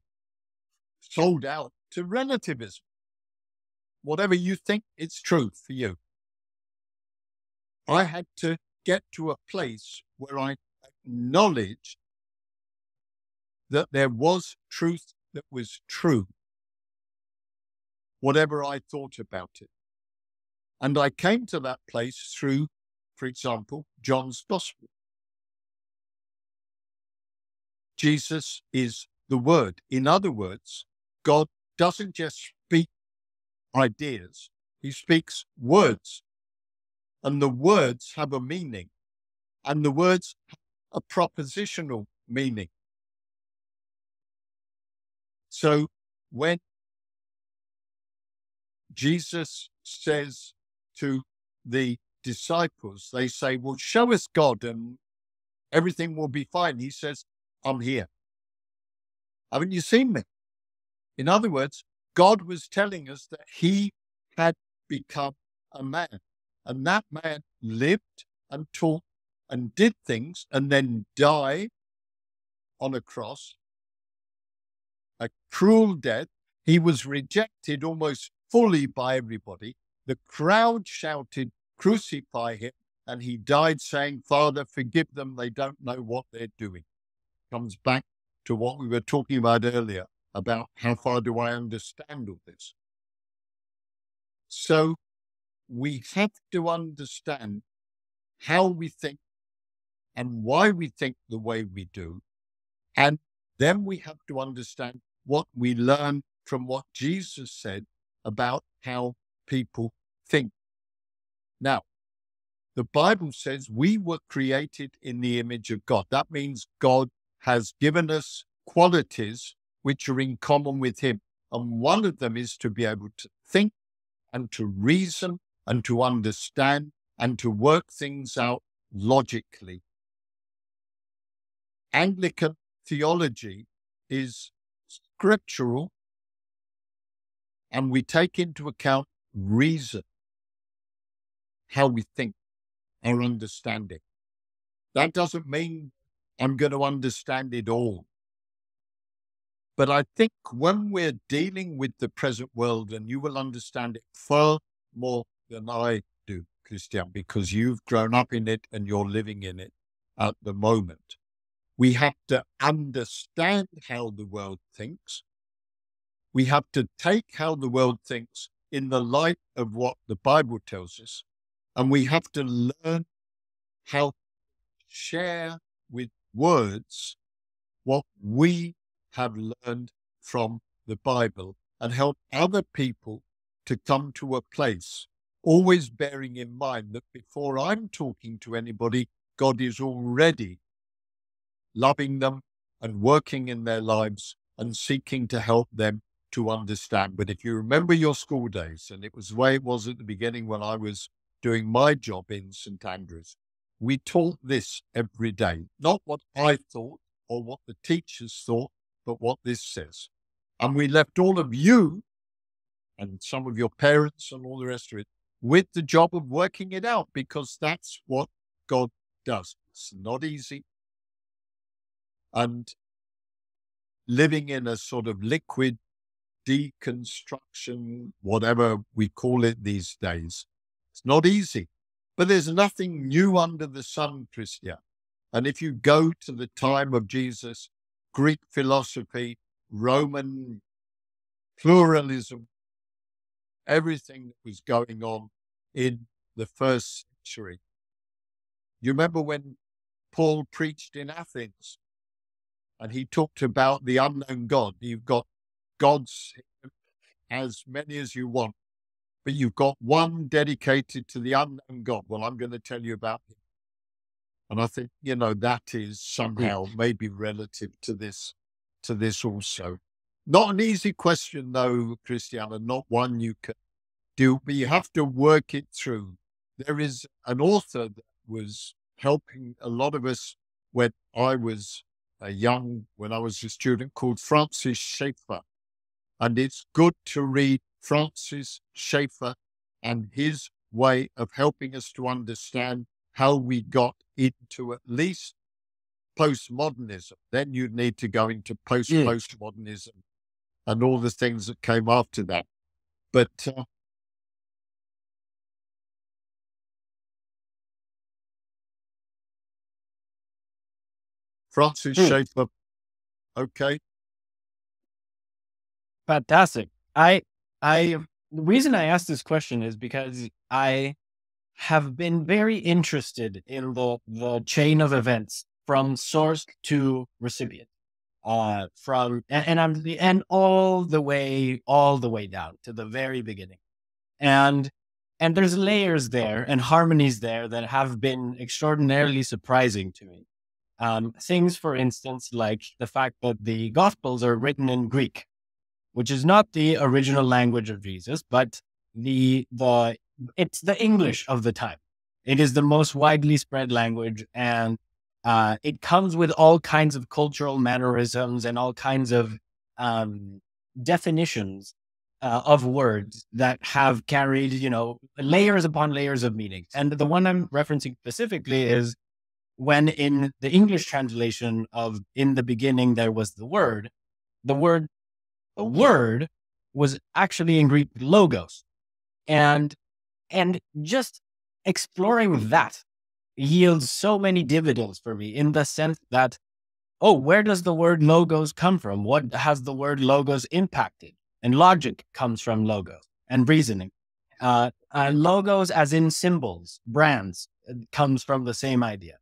sold out to relativism. Whatever you think, it's true for you. I had to get to a place where I acknowledged that there was truth that was true whatever I thought about it. And I came to that place through for example, John's Gospel. Jesus is the Word. In other words, God doesn't just speak ideas, He speaks words. And the words have a meaning, and the words have a propositional meaning. So when Jesus says to the disciples, they say, Well, show us God and everything will be fine. He says, I'm here. Haven't you seen me? In other words, God was telling us that he had become a man. And that man lived and taught and did things and then died on a cross, a cruel death. He was rejected almost fully by everybody. The crowd shouted, Crucify him. And he died saying, Father, forgive them. They don't know what they're doing. Comes back to what we were talking about earlier about how far do I understand all this. So we have to understand how we think and why we think the way we do. And then we have to understand what we learn from what Jesus said about how people think. Now, the Bible says we were created in the image of God. That means God has given us qualities which are in common with Him. And one of them is to be able to think and to reason and to understand and to work things out logically. Anglican theology is scriptural and we take into account reason, how we think, our understanding. That doesn't mean I'm going to understand it all. But I think when we're dealing with the present world, and you will understand it far more than I do, Cristian, because you've grown up in it and you're living in it at the moment. We have to understand how the world thinks. We have to take how the world thinks in the light of what the Bible tells us. And we have to learn how to share with words what we have learned from the Bible and help other people to come to a place, always bearing in mind that before I'm talking to anybody, God is already loving them and working in their lives and seeking to help them to understand. But if you remember your school days, and it was the way it was at the beginning when I was doing my job in St. Andrews, we taught this every day, not what I thought or what the teachers thought, but what this says. And we left all of you and some of your parents and all the rest of it with the job of working it out because that's what God does. It's not easy. And living in a sort of liquid deconstruction, whatever we call it these days, it's not easy. But there's nothing new under the sun, Cristian. And if you go to the time of Jesus, Greek philosophy, Roman pluralism, everything that was going on in the first century. You remember when Paul preached in Athens and he talked about the unknown God. You've got gods as many as you want, but you've got one dedicated to the unknown God. Well, I'm going to tell you about him. And I think, you know, that is hmm. somehow maybe relative to this, to this also. Not an easy question though, Christiana, not one you can do, but you have to work it through. There is an author that was helping a lot of us when I was a young, when I was a student called Francis Schaeffer. And it's good to read Francis Schaeffer and his way of helping us to understand how we got into at least postmodernism. Then you'd need to go into post postmodernism and all the things that came after that. But uh, Francis hmm. Schaeffer, okay. Fantastic. I I the reason I asked this question is because I have been very interested in the, the chain of events from source to recipient. Uh, from and, and I'm the and all the way, all the way down to the very beginning. And and there's layers there and harmonies there that have been extraordinarily surprising to me. Um, things, for instance, like the fact that the Gospels are written in Greek, which is not the original language of Jesus, but the the it's the English of the time. It is the most widely spread language, and uh, it comes with all kinds of cultural mannerisms and all kinds of um, definitions uh, of words that have carried, you know, layers upon layers of meaning. And the one I'm referencing specifically is when in the English translation of "in the beginning there was the word," the word, the word was actually in Greek logos, and and just exploring that yields so many dividends for me in the sense that, oh, where does the word logos come from? What has the word logos impacted? And logic comes from logos and reasoning. Uh, uh, logos, as in symbols, brands, uh, comes from the same idea.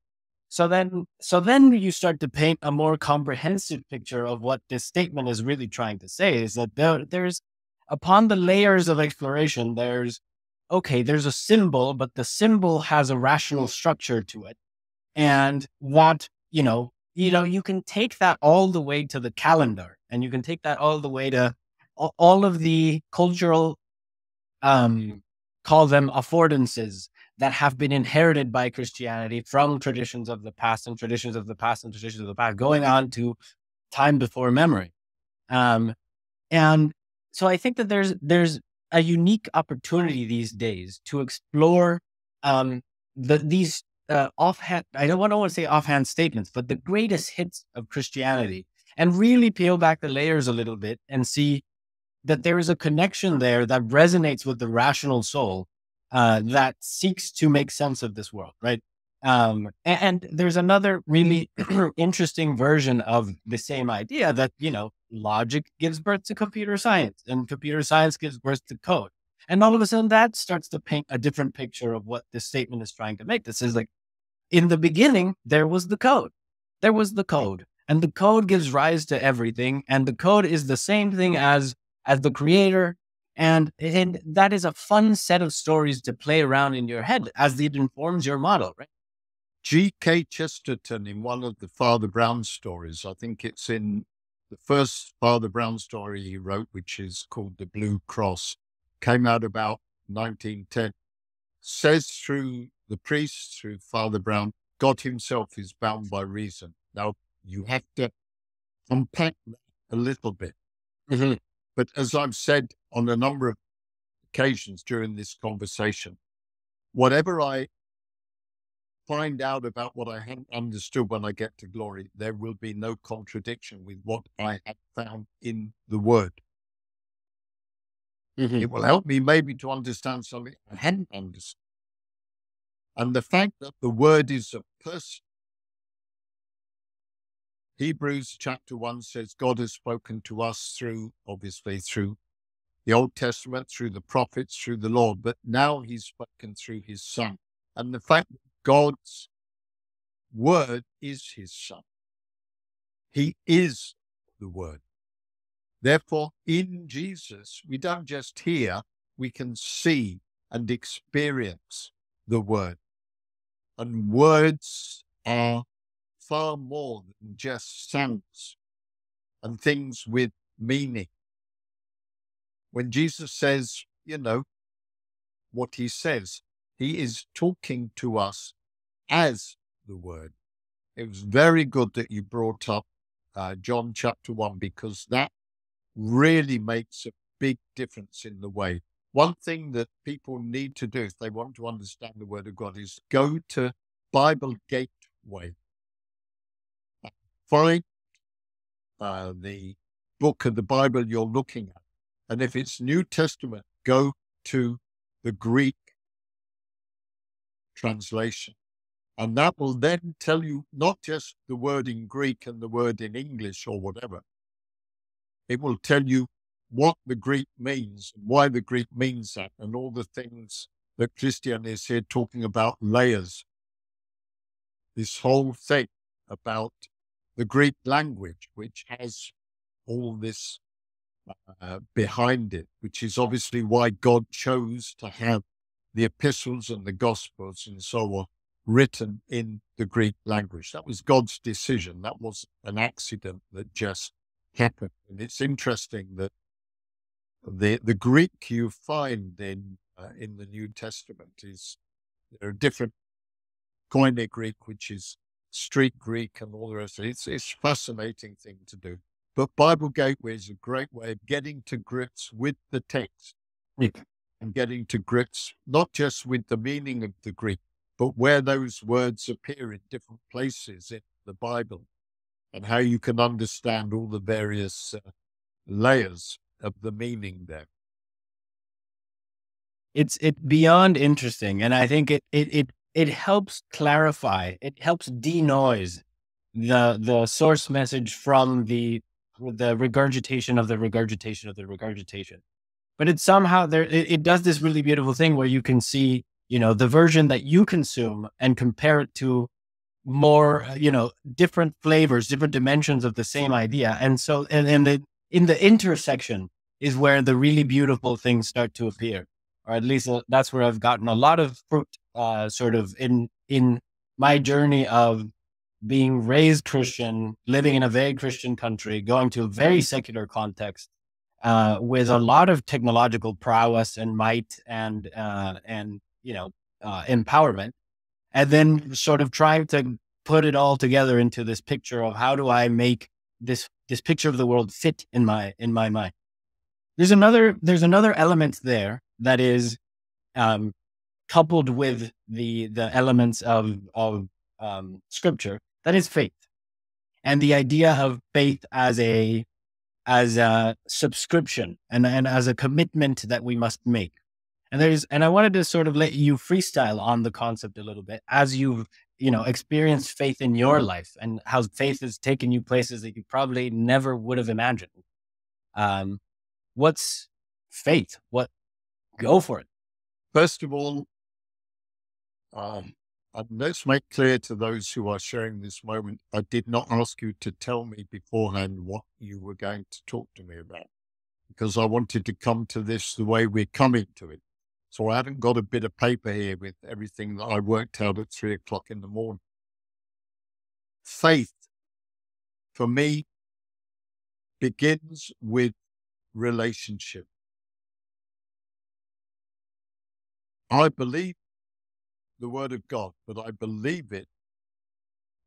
So then, so then you start to paint a more comprehensive picture of what this statement is really trying to say. Is that there, there's upon the layers of exploration, there's okay, there's a symbol, but the symbol has a rational structure to it. And what, you know, you know, you can take that all the way to the calendar and you can take that all the way to all of the cultural, um, call them affordances that have been inherited by Christianity from traditions of the past and traditions of the past and traditions of the past, going on to time before memory. Um, and so I think that there's there's a unique opportunity these days to explore um, the, these uh, offhand, I don't want to say offhand statements, but the greatest hits of Christianity and really peel back the layers a little bit and see that there is a connection there that resonates with the rational soul uh, that seeks to make sense of this world, right? Um, and, and, there's another really interesting version of the same idea that, you know, logic gives birth to computer science and computer science gives birth to code. And all of a sudden that starts to paint a different picture of what this statement is trying to make. This is like, in the beginning, there was the code. There was the code and the code gives rise to everything. And the code is the same thing as, as the creator. And, and that is a fun set of stories to play around in your head as it informs your model, right? G.K. Chesterton, in one of the Father Brown stories, I think it's in the first Father Brown story he wrote, which is called The Blue Cross, came out about 1910, says through the priest, through Father Brown, God himself is bound by reason. Now, you have to unpack that a little bit. Mm-hmm. But as I've said on a number of occasions during this conversation, whatever I find out about what I hadn't understood when I get to glory, there will be no contradiction with what I have found in the Word. Mm-hmm. It will help me maybe to understand something I hadn't understood. And the fact that the Word is a person. Hebrews chapter 1 says God has spoken to us through, obviously, through the Old Testament, through the prophets, through the Lord, but now he's spoken through his Son. And the fact that God's word is his son. He is the word. Therefore, in Jesus, we don't just hear, we can see and experience the word. And words are far more than just sounds and things with meaning. When Jesus says, you know, what he says, he is talking to us as the Word. It was very good that you brought up uh, John chapter 1 because that really makes a big difference in the way. One thing that people need to do if they want to understand the Word of God is go to Bible Gateway. Find uh, the book of the Bible you're looking at. And if it's New Testament, go to the Greek translation. And that will then tell you not just the word in Greek and the word in English or whatever. It will tell you what the Greek means, why the Greek means that, and all the things that Cristian is here talking about layers. This whole thing about the Greek language, which has all this uh, behind it, which is obviously why God chose to have the epistles and the gospels and so on written in the Greek language. That was God's decision. That was an accident that just happened. And it's interesting that the the Greek you find in uh, in the New Testament is there are different Koine Greek, which is street Greek and all the rest. It's it's fascinating thing to do. But Bible Gateway is a great way of getting to grips with the text yeah. and getting to grips not just with the meaning of the Greek, but where those words appear in different places in the Bible and how you can understand all the various uh, layers of the meaning there. It's it beyond interesting, and I think it it it it helps clarify. It helps denoise the the source message from the the regurgitation of the regurgitation of the regurgitation. But it somehow there it, it does this really beautiful thing where you can see you know, the version that you consume and compare it to more, uh, you know, different flavors, different dimensions of the same idea. And so, and, and the, in the intersection is where the really beautiful things start to appear, or at least uh, that's where I've gotten a lot of fruit, uh, sort of in, in my journey of being raised Christian, living in a very Christian country, going to a very secular context, uh, with a lot of technological prowess and might and uh, and you know, uh, empowerment, and then sort of trying to put it all together into this picture of how do I make this this picture of the world fit in my in my mind. There's another there's another element there that is um, coupled with the the elements of of um, scripture that is faith, and the idea of faith as a as a subscription and, and as a commitment that we must make. And there's, and I wanted to sort of let you freestyle on the concept a little bit as you've, you know, experienced faith in your life and how faith has taken you places that you probably never would have imagined. Um, what's faith? What, go for it. First of all, um, and let's make clear to those who are sharing this moment, I did not ask you to tell me beforehand what you were going to talk to me about because I wanted to come to this the way we're coming to it. So I haven't got a bit of paper here with everything that I worked out at three o'clock in the morning. Faith, for me, begins with relationship. I believe the word of God, but I believe it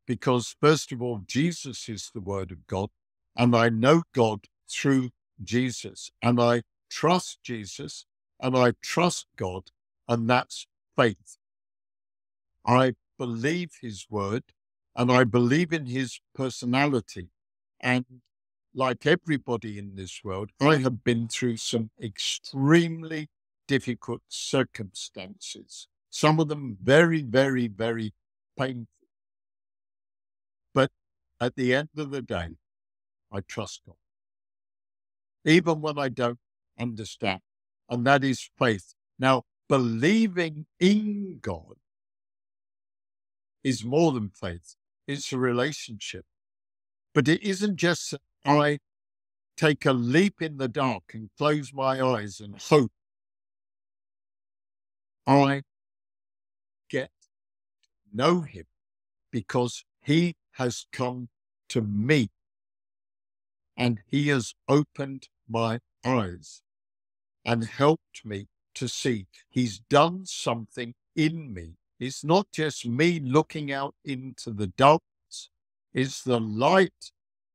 because, first of all, Jesus is the word of God, and I know God through Jesus, and I trust Jesus and I trust God, and that's faith. I believe his word and I believe in his personality. And like everybody in this world, I have been through some extremely difficult circumstances, some of them very, very, very painful. But at the end of the day, I trust God. Even when I don't understand and that is faith. Now, believing in God is more than faith, it's a relationship. But it isn't just that I take a leap in the dark and close my eyes and hope. I get to know Him because He has come to me and He has opened my eyes and helped me to see he's done something in me. It's not just me looking out into the darkness, it's the light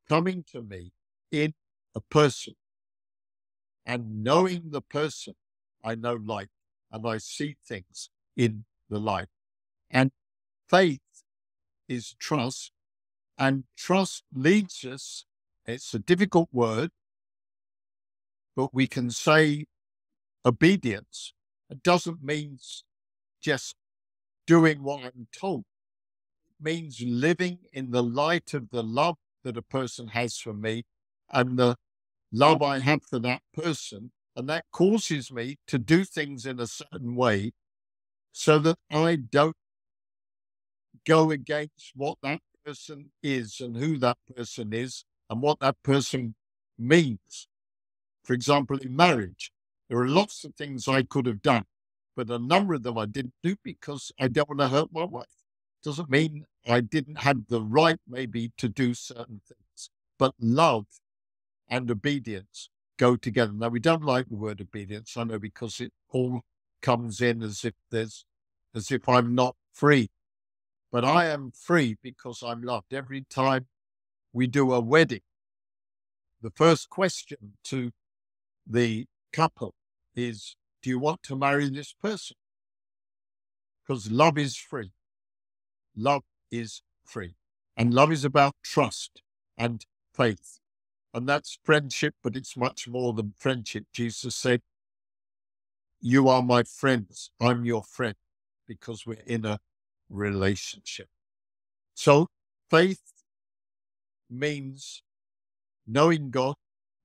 coming to me in a person. And knowing the person, I know light and I see things in the light. And faith is trust, and trust leads us. It's a difficult word, but we can say obedience. It doesn't mean just doing what I'm told. It means living in the light of the love that a person has for me and the love I have for that person. And that causes me to do things in a certain way so that I don't go against what that person is and who that person is and what that person means. For example, in marriage, there are lots of things I could have done, but a number of them I didn't do because I don't want to hurt my wife. Doesn't mean I didn't have the right, maybe, to do certain things. But love and obedience go together. Now, we don't like the word obedience, I know, because it all comes in as if there's, as if I'm not free. But I am free because I'm loved. Every time we do a wedding, the first question to the couple is, Do you want to marry this person? Because love is free. Love is free. And love is about trust and faith. And that's friendship, but it's much more than friendship. Jesus said, You are my friends. I'm your friend because we're in a relationship. So faith means knowing God,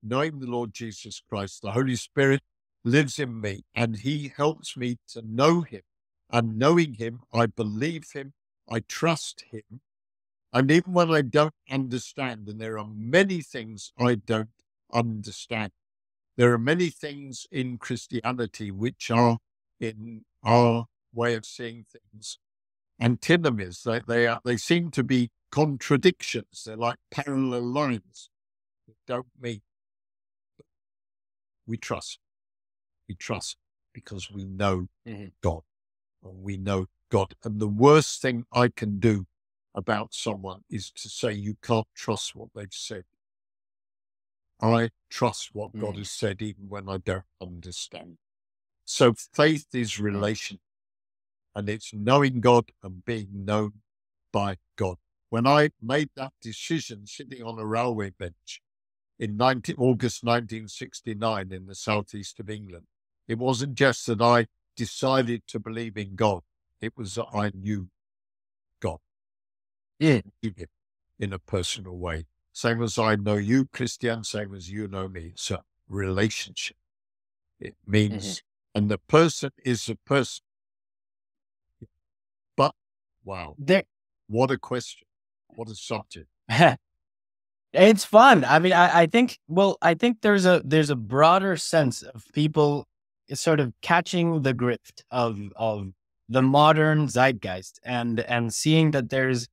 knowing the Lord Jesus Christ, the Holy Spirit lives in me and he helps me to know him. And knowing him, I believe him, I trust him. And even when I don't understand, and there are many things I don't understand, there are many things in Christianity which are, in our way of seeing things, antinomies. They, they, are, they seem to be contradictions. They're like parallel lines that don't meet. We trust. We trust because we know mm-hmm. God. And we know God. And the worst thing I can do about someone is to say you can't trust what they've said. I trust what mm. God has said even when I don't understand. So faith is mm. relation and it's knowing God and being known by God. When I made that decision sitting on a railway bench in 19, August 1969 in the southeast of England, it wasn't just that I decided to believe in God, it was that I knew God. Yeah. In a personal way. Same as I know you, Cristian, same as you know me. It's a relationship. It means, mm-hmm. and the person is a person. But wow. There, what a question. What a subject. it's fun. I mean, I, I think, well, I think there's a, there's a broader sense of people sort of catching the grift of, of the modern zeitgeist and, and seeing that there's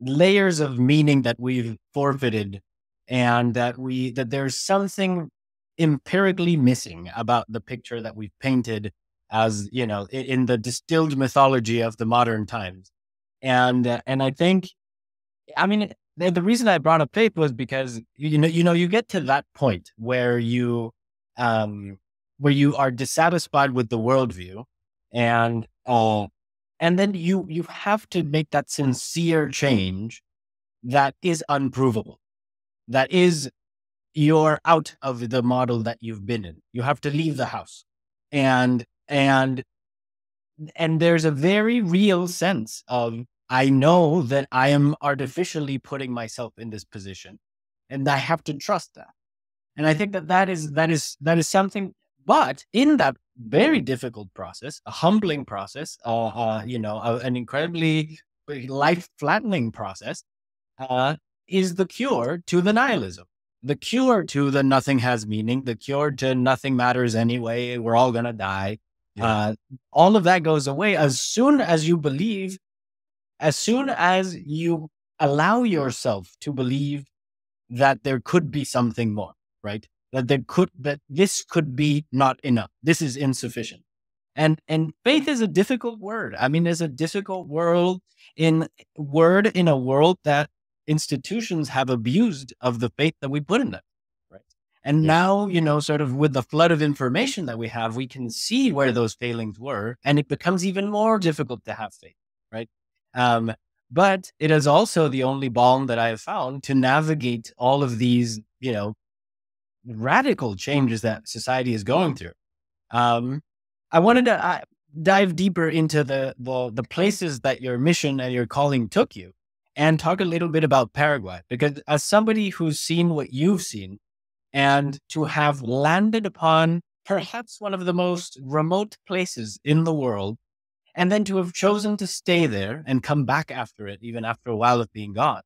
layers of meaning that we've forfeited and that we, that there's something empirically missing about the picture that we've painted as, you know, in, in the distilled mythology of the modern times. And, uh, and I think, I mean, the, the reason I brought up faith was because, you know, you know, you get to that point where you, um, where you are dissatisfied with the worldview and, uh, and then you, you have to make that sincere change that is unprovable. That is you're out of the model that you've been in. You have to leave the house. And, and and there's a very real sense of I know that I am artificially putting myself in this position, and I have to trust that. And I think that that is that is that is something. But in that very difficult process, a humbling process, uh, uh, you know, uh, an incredibly life flattening process, uh, is the cure to the nihilism, the cure to the nothing has meaning, the cure to nothing matters anyway. We're all gonna die yeah. Uh, all of that goes away as soon as you believe, as soon as you allow yourself to believe that there could be something more, right? That there could, that this could be not enough. This is insufficient. And, and faith is a difficult word. I mean, there's a difficult world in word in a world that institutions have abused of the faith that we put in them. Right. And yeah. now, you know, sort of with the flood of information that we have, we can see where those failings were, and it becomes even more difficult to have faith, right? Um, but it is also the only balm that I have found to navigate all of these, you know, radical changes that society is going through. Um, I wanted to uh, dive deeper into the, the the places that your mission and your calling took you, and talk a little bit about Paraguay, because as somebody who's seen what you've seen, and to have landed upon perhaps one of the most remote places in the world and then to have chosen to stay there and come back after it, even after a while of being gone.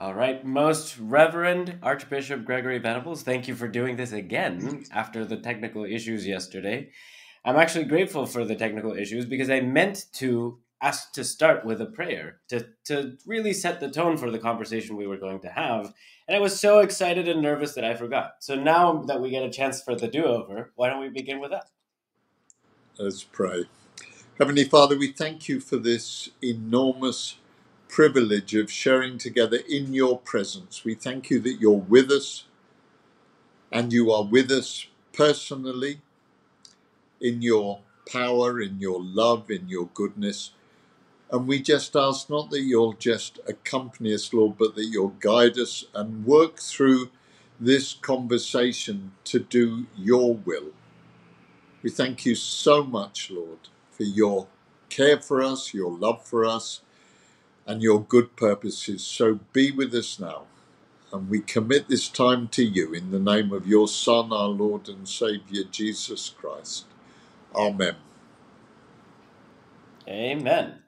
All right, Most Reverend Archbishop Gregory Venables, thank you for doing this again after the technical issues yesterday. I'm actually grateful for the technical issues because I meant to ask to start with a prayer to, to really set the tone for the conversation we were going to have. And I was so excited and nervous that I forgot. So now that we get a chance for the do over, why don't we begin with that? Let's pray. Heavenly Father, we thank you for this enormous privilege of sharing together in your presence. We thank you that you're with us and you are with us personally in your power, in your love, in your goodness. And we just ask not that you'll just accompany us, Lord, but that you'll guide us and work through this conversation to do your will. We thank you so much, Lord, for your care for us, your love for us, and your good purposes. So be with us now. And we commit this time to you in the name of your Son, our Lord and Saviour, Jesus Christ. Amen. Amen.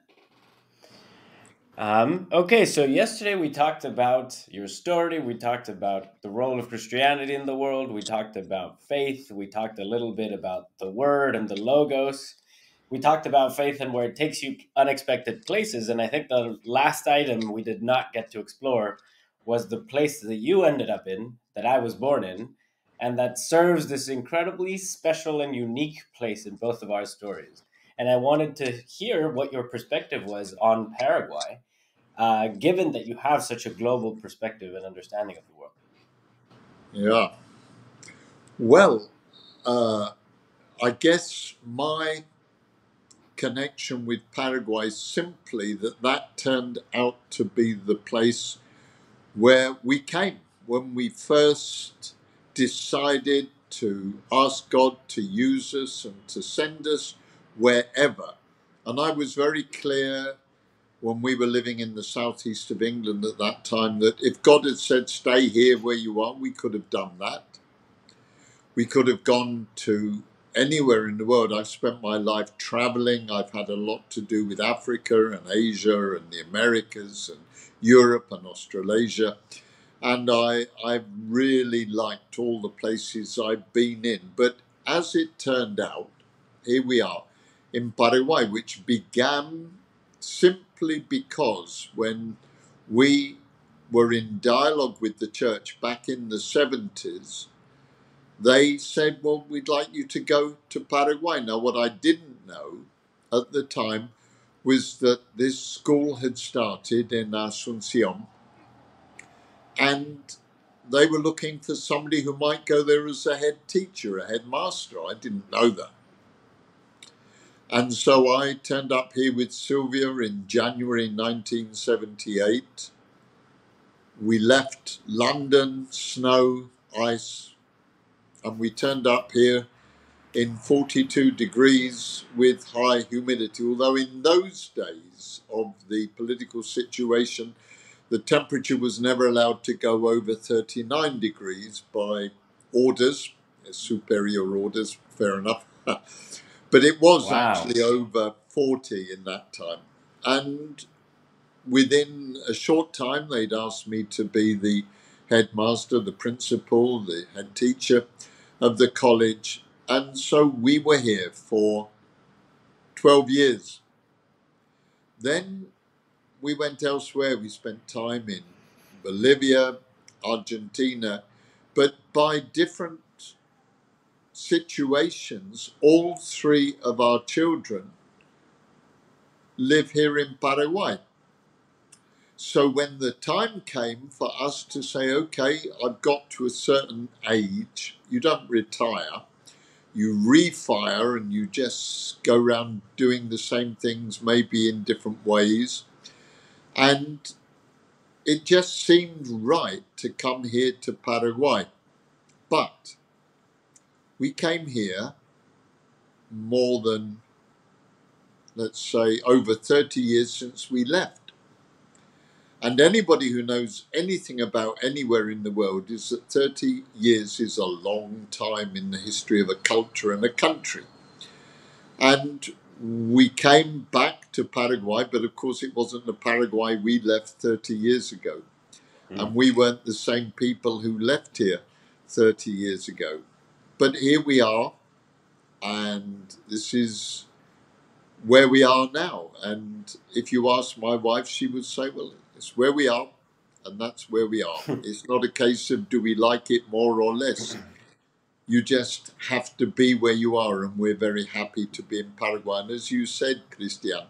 Um, okay, so yesterday we talked about your story. We talked about the role of Christianity in the world. We talked about faith. We talked a little bit about the word and the logos we talked about faith and where it takes you unexpected places. And I think the last item we did not get to explore was the place that you ended up in, that I was born in, and that serves this incredibly special and unique place in both of our stories. And I wanted to hear what your perspective was on Paraguay, uh, given that you have such a global perspective and understanding of the world. Yeah. Well, uh, I guess my connection with Paraguay simply that that turned out to be the place where we came when we first decided to ask God to use us and to send us wherever. And I was very clear when we were living in the southeast of England at that time that if God had said, stay here where you are, we could have done that. We could have gone to anywhere in the world. I've spent my life traveling. I've had a lot to do with Africa and Asia and the Americas and Europe and Australasia. And I, I've really liked all the places I've been in. But as it turned out, here we are in Paraguay, which began simply because when we were in dialogue with the church back in the 70s, they said, Well, we'd like you to go to Paraguay. Now, what I didn't know at the time was that this school had started in Asuncion and they were looking for somebody who might go there as a head teacher, a headmaster. I didn't know that. And so I turned up here with Sylvia in January 1978. We left London, snow, ice, and we turned up here in 42 degrees with high humidity. Although in those days of the political situation, the temperature was never allowed to go over 39 degrees by orders, superior orders, fair enough. but it was wow. actually over 40 in that time. And within a short time, they'd asked me to be the headmaster, the principal, the head teacher of the college. And so we were here for 12 years. Then we went elsewhere. We spent time in Bolivia, Argentina, but by different situations, all three of our children live here in Paraguay. So when the time came for us to say, okay, I've got to a certain age, you don't retire, you refire and you just go around doing the same things, maybe in different ways. And it just seemed right to come here to Paraguay. But we came here more than, let's say, over 30 years since we left. And anybody who knows anything about anywhere in the world is that 30 years is a long time in the history of a culture and a country. And we came back to Paraguay, but of course it wasn't the Paraguay we left 30 years ago. Mm. And we weren't the same people who left here 30 years ago. But here we are, and this is where we are now. And if you ask my wife, she would say, well, it's where we are, and that's where we are. it's not a case of do we like it more or less. You just have to be where you are, and we're very happy to be in Paraguay. And as you said, Cristian,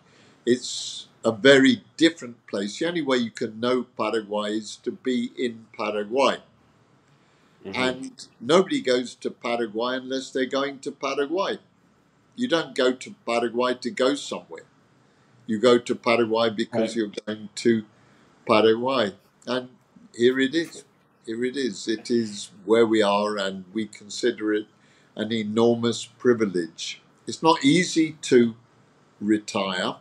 it's a very different place. The only way you can know Paraguay is to be in Paraguay. Mm-hmm. And nobody goes to Paraguay unless they're going to Paraguay. You don't go to Paraguay to go somewhere. You go to Paraguay because right. you're going to Paraguay. And here it is. Here it is. It is where we are, and we consider it an enormous privilege. It's not easy to retire,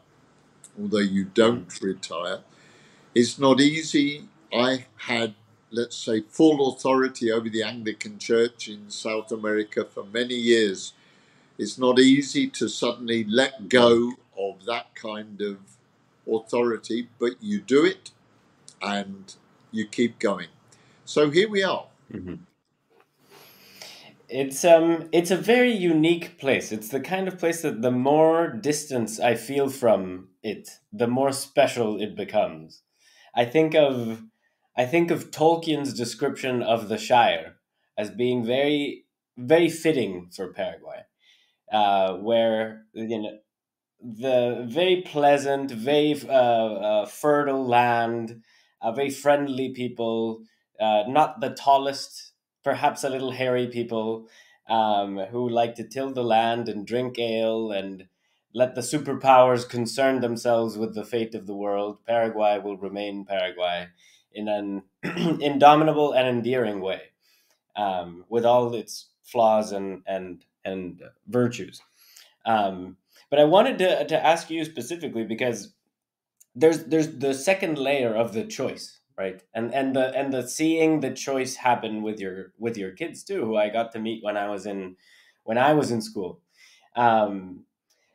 although you don't mm. retire. It's not easy. I had, let's say, full authority over the Anglican Church in South America for many years. It's not easy to suddenly let go mm. of that kind of authority, but you do it and you keep going. So here we are. Mm-hmm. It's um it's a very unique place. It's the kind of place that the more distance I feel from it, the more special it becomes. I think of I think of Tolkien's description of the Shire as being very very fitting for Paraguay, uh, where you know the very pleasant, very uh, uh, fertile land, uh, very friendly people, uh, not the tallest, perhaps a little hairy people um, who like to till the land and drink ale and let the superpowers concern themselves with the fate of the world. Paraguay will remain Paraguay in an indomitable and endearing way, um, with all its flaws and and and virtues. Um, but I wanted to to ask you specifically because there's there's the second layer of the choice right? And and the and the seeing the choice happen with your with your kids too who i got to meet when i was in when i was in school. Um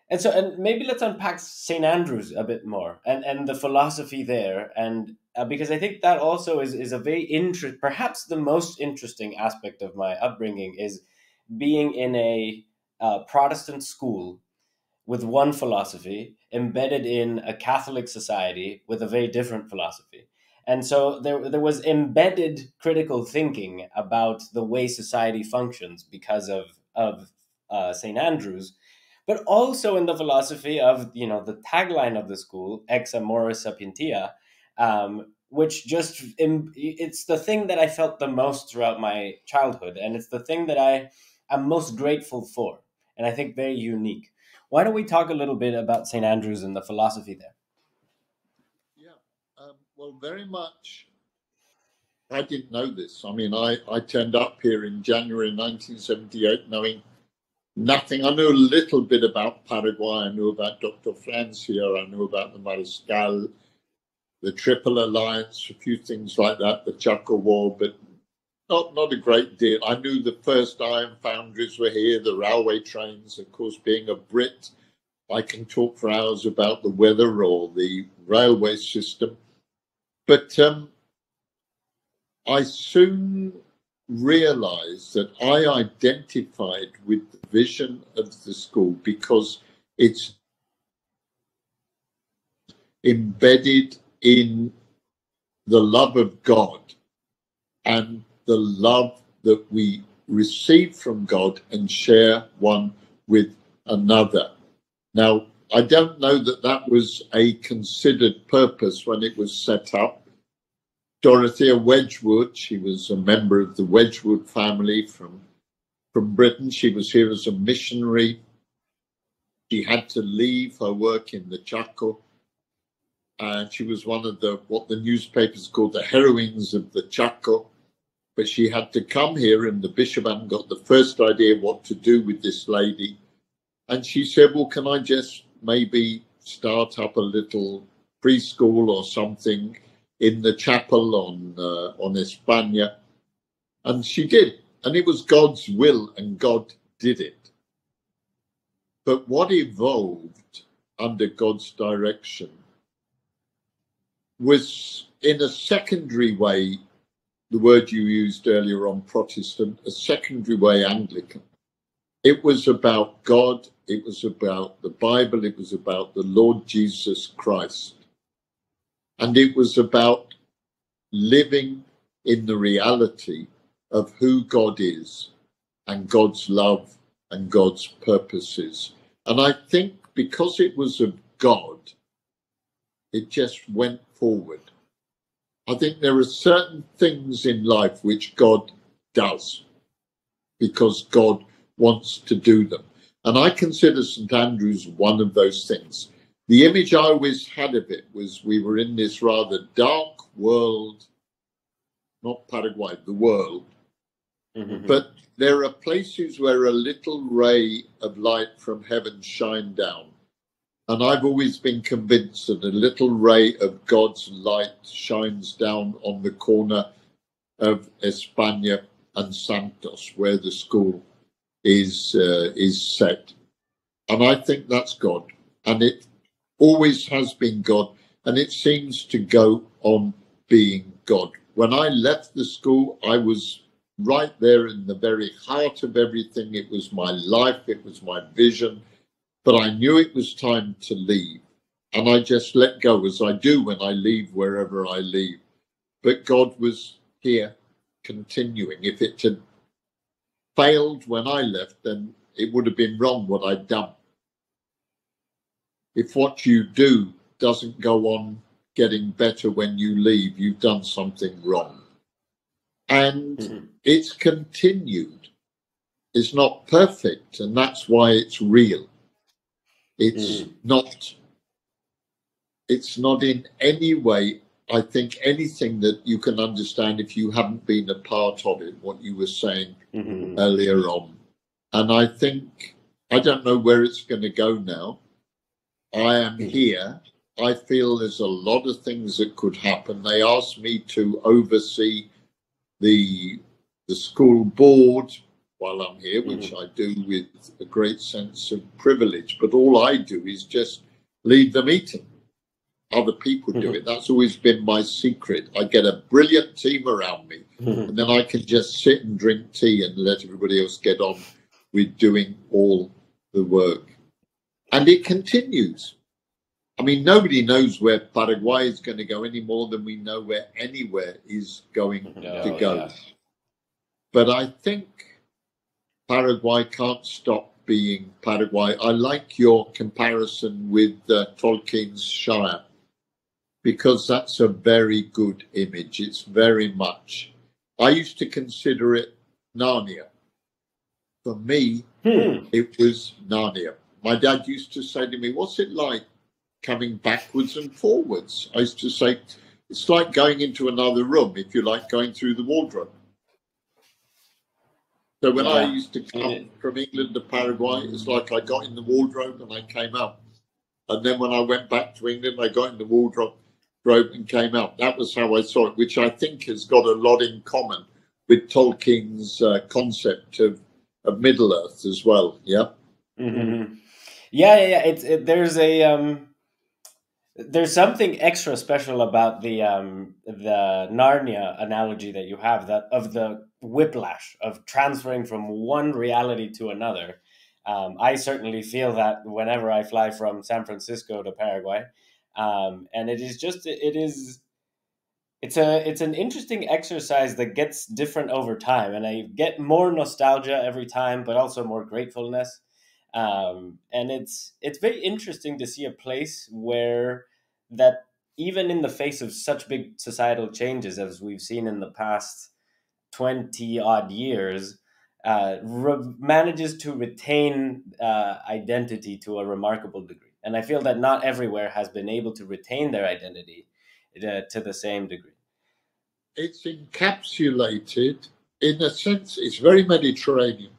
and so and maybe let's unpack st andrews a bit more and and the philosophy there. And uh, because i think that also is is a very interest perhaps the most interesting aspect of my upbringing is being in a uh, protestant school with one philosophy embedded in a Catholic society with a very different philosophy. And so there, there was embedded critical thinking about the way society functions because of, of uh, St. Andrews, but also in the philosophy of, you know, the tagline of the school, ex amoris sapientia, um, which just, it's the thing that I felt the most throughout my childhood. And it's the thing that I am most grateful for. And I think very unique. Why don't we talk a little bit about St. Andrews and the philosophy there? Yeah, um, well, very much. I didn't know this. I mean, I, I turned up here in January 1978 knowing nothing. I knew a little bit about Paraguay. I knew about Dr. Here. I knew about the Mariscal, the Triple Alliance, a few things like that, the Chaco War, but not not a great deal. I knew the first iron foundries were here, the railway trains. Of course, being a Brit, I can talk for hours about the weather or the railway system. But um, I soon realized that I identified with the vision of the school because it's embedded in the love of God and the love that we receive from God and share one with another. Now, I don't know that that was a considered purpose when it was set up. Dorothea Wedgwood, she was a member of the Wedgwood family from, from Britain. She was here as a missionary. She had to leave her work in the Chaco. And she was one of the what the newspapers called the heroines of the Chaco but she had to come here, and the bishop hadn't got the first idea what to do with this lady. And she said, Well, can I just maybe start up a little preschool or something in the chapel on uh, on España, and she did, and it was God's will, and God did it. But what evolved under God's direction was in a secondary way, the word you used earlier on Protestant, a secondary way Anglican. It was about God, it was about the Bible, it was about the Lord Jesus Christ. And it was about living in the reality of who God is and God's love and God's purposes. And I think because it was of God, it just went forward. I think there are certain things in life which God does because God wants to do them. And I consider St. Andrews one of those things. The image I always had of it was we were in this rather dark world, not Paraguay, the world. Mm-hmm. But there are places where a little ray of light from heaven shine down. And I've always been convinced that a little ray of God's light shines down on the corner of España and Santos, where the school is uh, is set, and I think that's God, and it always has been God, and it seems to go on being God. When I left the school, I was right there in the very heart of everything. It was my life, it was my vision, but I knew it was time to leave. And I just let go as I do when I leave wherever I leave. But God was here continuing. If it had failed when I left, then it would have been wrong what I'd done. If what you do doesn't go on getting better when you leave, you've done something wrong. And mm-hmm. it's continued. It's not perfect, and that's why it's real. It's mm. not it's not in any way I think anything that you can understand if you haven't been a part of it, what you were saying mm-hmm. earlier on. And I think, I don't know where it's going to go now. I am mm-hmm. here. I feel there's a lot of things that could happen. They asked me to oversee the the school board while I'm here, which mm-hmm. I do with a great sense of privilege. But all I do is just lead the meeting other people do mm-hmm. it. That's always been my secret. I get a brilliant team around me, mm-hmm. and then I can just sit and drink tea and let everybody else get on with doing all the work. And it continues. I mean, nobody knows where Paraguay is going to go any more than we know where anywhere is going no, to go. Yeah. But I think Paraguay can't stop being Paraguay. I like your comparison with uh, Tolkien's Shire because that's a very good image. It's very much. I used to consider it Narnia. For me, hmm. it was Narnia. My dad used to say to me, What's it like coming backwards and forwards? I used to say, It's like going into another room, if you like, going through the wardrobe. So when yeah. I used to come from England to Paraguay, it's like I got in the wardrobe and I came out. And then when I went back to England, I got in the wardrobe and came out. That was how I saw it, which I think has got a lot in common with Tolkien's uh, concept of, of Middle Earth as well. Yeah. Mm-hmm. Yeah, yeah, yeah. It's it, there's a um, there's something extra special about the um, the Narnia analogy that you have that of the whiplash of transferring from one reality to another. Um, I certainly feel that whenever I fly from San Francisco to Paraguay, um, and it is just it is it's a it's an interesting exercise that gets different over time and i get more nostalgia every time but also more gratefulness um, and it's it's very interesting to see a place where that even in the face of such big societal changes as we've seen in the past 20 odd years uh, re- manages to retain uh, identity to a remarkable degree and I feel that not everywhere has been able to retain their identity uh, to the same degree. It's encapsulated in a sense, it's very Mediterranean.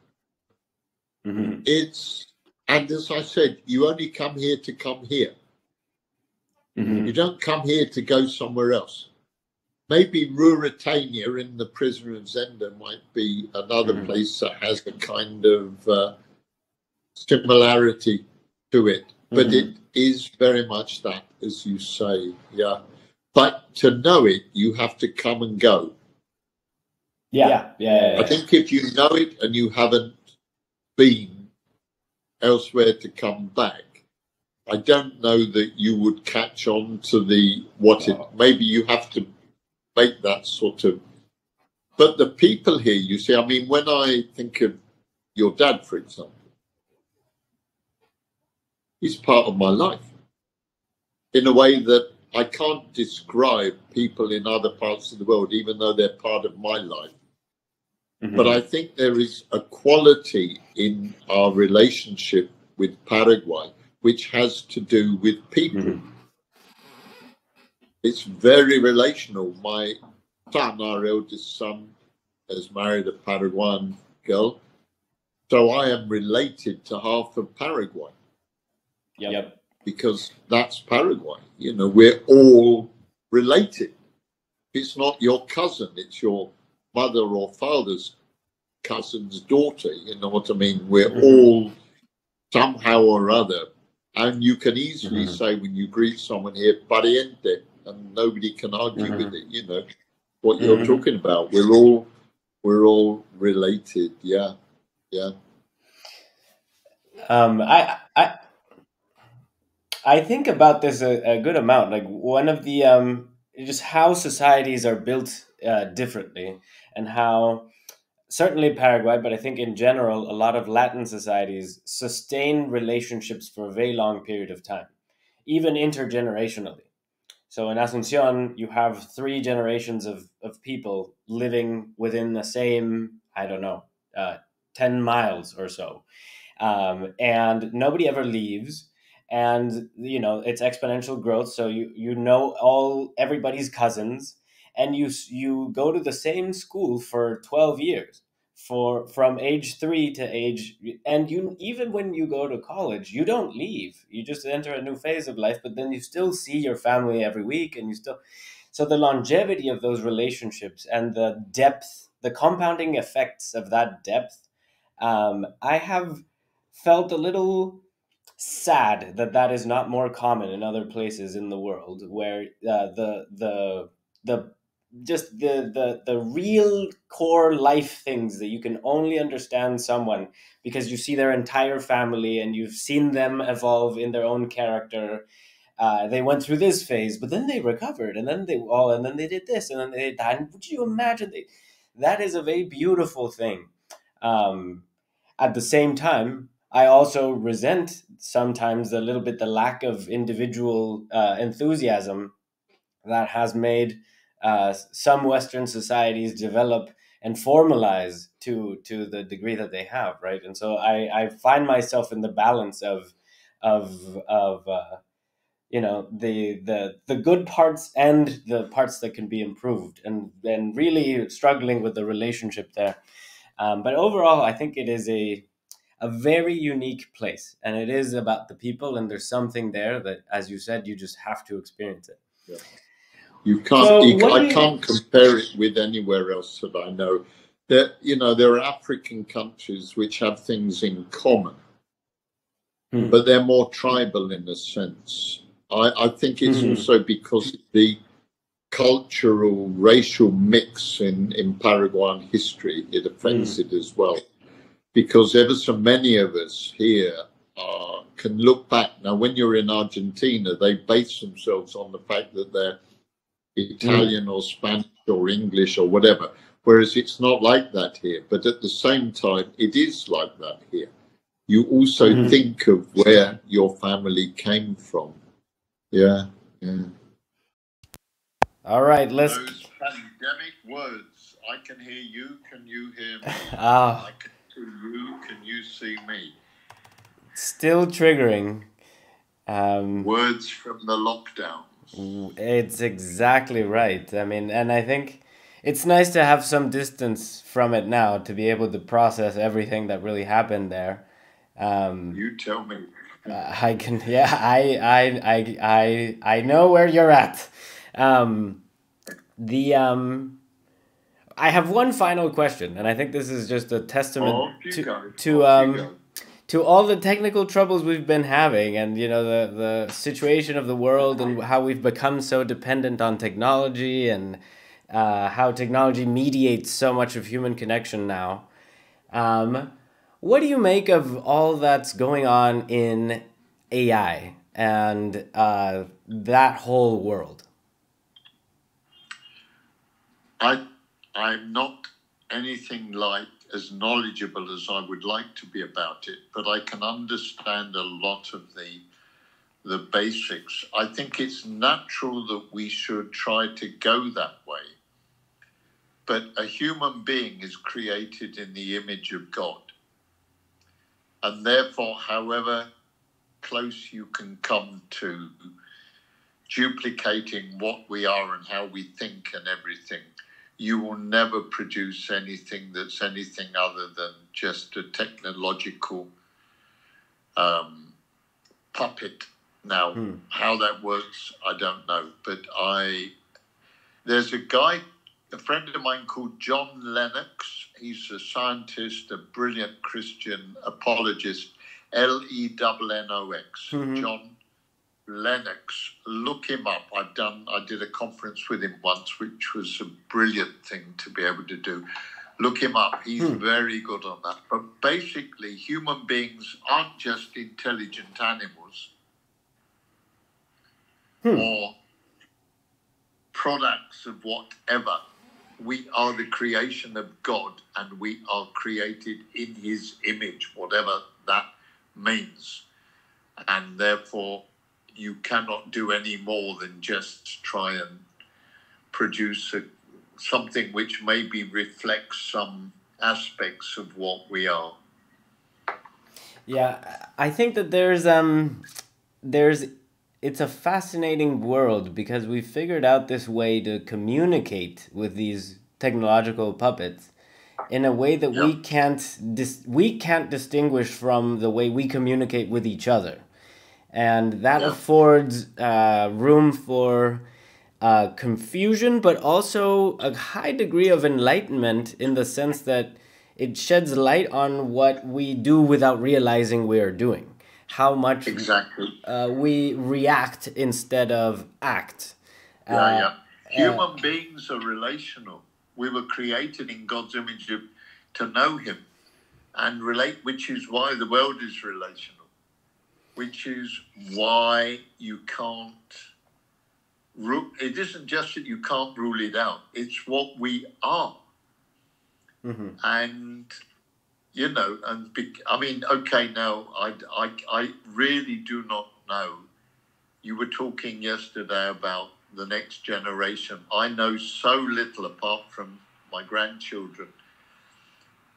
Mm-hmm. It's, and as I said, you only come here to come here. Mm-hmm. You don't come here to go somewhere else. Maybe Ruritania in the Prisoner of Zenda might be another mm-hmm. place that has a kind of uh, similarity to it, but mm-hmm. it is very much that, as you say, yeah. But to know it, you have to come and go. Yeah, yeah, yeah. yeah. I think if you know it and you haven't been elsewhere to come back, I don't know that you would catch on to the what it. Maybe you have to make that sort of. But the people here, you see, I mean, when I think of your dad, for example, he's part of my life in a way that I can't describe people in other parts of the world, even though they're part of my life. Mm-hmm. But I think there is a quality in our relationship with Paraguay which has to do with people. Mm-hmm. It's very relational. My son, our eldest son, has married a Paraguayan girl. So I am related to half of Paraguay. Yep. Because that's Paraguay. You know, we're all related. It's not your cousin, it's your mother or father's cousin's daughter. You know what I mean? We're mm-hmm. all somehow or other. And you can easily mm-hmm. say when you greet someone here, pariente, and nobody can argue mm-hmm. with it. You know what you're mm-hmm. talking about. We're all we're all related. Yeah, yeah. Um, I I I think about this a, a good amount. Like one of the um, just how societies are built uh, differently, and how certainly Paraguay, but I think in general, a lot of Latin societies sustain relationships for a very long period of time, even intergenerationally. So in Asuncion, you have three generations of, of people living within the same, I don't know, uh, 10 miles or so. Um, and nobody ever leaves. And, you know, it's exponential growth. So you, you know all everybody's cousins and you, you go to the same school for 12 years for from age three to age and you even when you go to college you don't leave. You just enter a new phase of life but then you still see your family every week and you still so the longevity of those relationships and the depth the compounding effects of that depth um, i have felt a little sad that that is not more common in other places in the world where uh, the the the just the the the real core life things that you can only understand someone because you see their entire family and you've seen them evolve in their own character. Uh, they went through this phase but then they recovered and then they oh and then they did this and then they died would you imagine they, that is a very beautiful thing. Um, at the same time i also resent sometimes a little bit the lack of individual uh, enthusiasm that has made uh, some Western societies develop and formalize to to the degree that they have, right? And so I, I find myself in the balance of of of uh, you know the the the good parts and the parts that can be improved, and and really struggling with the relationship there. Um, but overall, I think it is a a very unique place, and it is about the people, and there's something there that, as you said, you just have to experience it. Yeah. You can't. So you, I can't compare it with anywhere else that I know. There, you know, there are African countries which have things in common, hmm. but they're more tribal in a sense. I, I think it's mm-hmm. also because the cultural, racial mix in, in Paraguayan history, it affects mm. it as well. Because ever so many of us here uh, can look back. Now, when you're in Argentina, they base themselves on the fact that they're Italian mm. or Spanish or English or whatever. Whereas it's not like that here. But at the same time, it is like that here. You also mm. think of where your family came from. Yeah, yeah. All right, let's. Those pandemic words. I can hear you. Can you hear me? Ah. I can see you. Can you see me? Still triggering. Um, words from the lockdown. It's exactly right. I mean, and I think it's nice to have some distance from it now to be able to process everything that really happened there. Um, you tell me. I can, yeah, I, I, I, I, I know where you're at. Um, the um, I have one final question, and I think this is just a testament Oh, to to um go. To all the technical troubles we've been having, and you know the the situation of the world and how we've become so dependent on technology and uh, how technology mediates so much of human connection now. Um, what do you make of all that's going on in AI and uh, that whole world? I, I'm not anything like as knowledgeable as I would like to be about it, but I can understand a lot of the the basics. I think it's natural that we should try to go that way. But a human being is created in the image of God. And therefore, however close you can come to duplicating what we are and how we think and everything, you will never produce anything that's anything other than just a technological um, puppet. Now, Hmm. how that works, I don't know. But I, there's a guy, a friend of mine called John Lennox. He's a scientist, a brilliant Christian apologist. L E N N O X. Mhm. John Lennox. Look him up. I've done. I did a conference with him once, which was a brilliant thing to be able to do. Look him up. He's Hmm. very good on that. But basically, human beings aren't just intelligent animals Hmm. or products of whatever. We are the creation of God and we are created in His image, whatever that means. And therefore, you cannot do any more than just try and produce a, something which maybe reflects some aspects of what we are. Yeah, I think that there's um there's it's a fascinating world because we figured out this way to communicate with these technological puppets in a way that we can't dis- we can't distinguish from the way we communicate with each other. And that Yeah. affords uh, room for uh, confusion, but also a high degree of enlightenment in the sense that it sheds light on what we do without realizing we are doing. How much Exactly. uh, we react instead of act. Yeah, Uh, yeah. Human beings are relational. We were created in God's image to know Him and relate, which is why the world is relational, which is why you can't. ru- It isn't just that you can't rule it out, it's what we are. mhm. And, you know, and be, I mean, okay, now I, I, I really do not know. You were talking yesterday about the next generation. I know so little apart from my grandchildren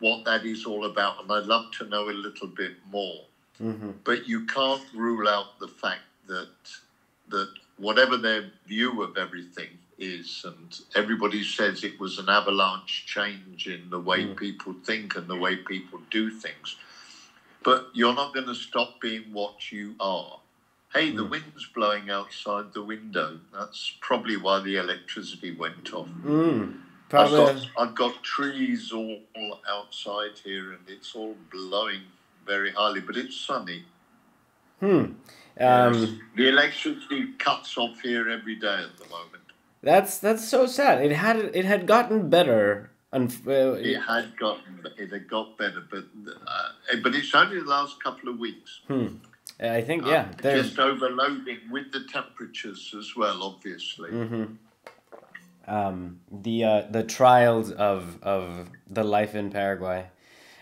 what that is all about, and I'd love to know a little bit more. Mhm. But you can't rule out the fact that that whatever their view of everything is, and everybody says it was an avalanche change in the way Mm. people think and the way people do things. But you're not going to stop being what you are. Hey, the Mm. wind's blowing outside the window. That's probably why the electricity went off. Mm, I've got, I've got trees all outside here and it's all blowing very highly, but it's sunny. Hmm. Yes. Um, the electricity cuts off here every day at the moment. that's that's so sad. It had it had gotten better. Unf- uh, It had gotten, it had got better, but uh, but it's only the last couple of weeks. hmm. I think Uh, yeah. There's just overloading with the temperatures as well, obviously. hmm Um, the uh, the trials of of the life in Paraguay.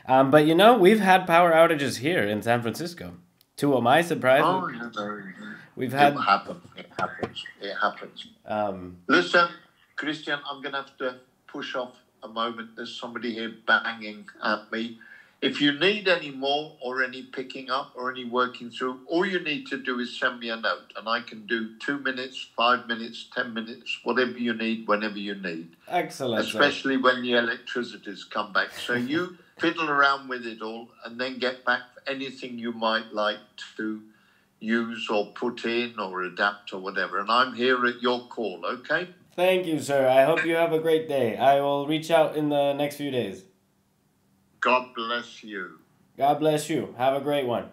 Um, but you know, we've had power outages here in San Francisco. To my surprise, Oh, yeah, we've had. it happens. It happens. It happens. Um, Listen, Cristian, I'm going to have to push off a moment. There's somebody here banging at me. If you need any more or any picking up or any working through, all you need to do is send me a note and I can do two minutes, five minutes, 10 minutes, whatever you need, whenever you need, excellent. especially when the electricity's come back. So you fiddle around with it all and then get back anything you might like to use or put in or adapt or whatever. And I'm here at your call, okay? Thank you, sir. I hope you have a great day. I will reach out in the next few days. God bless you. God bless you. Have a great one.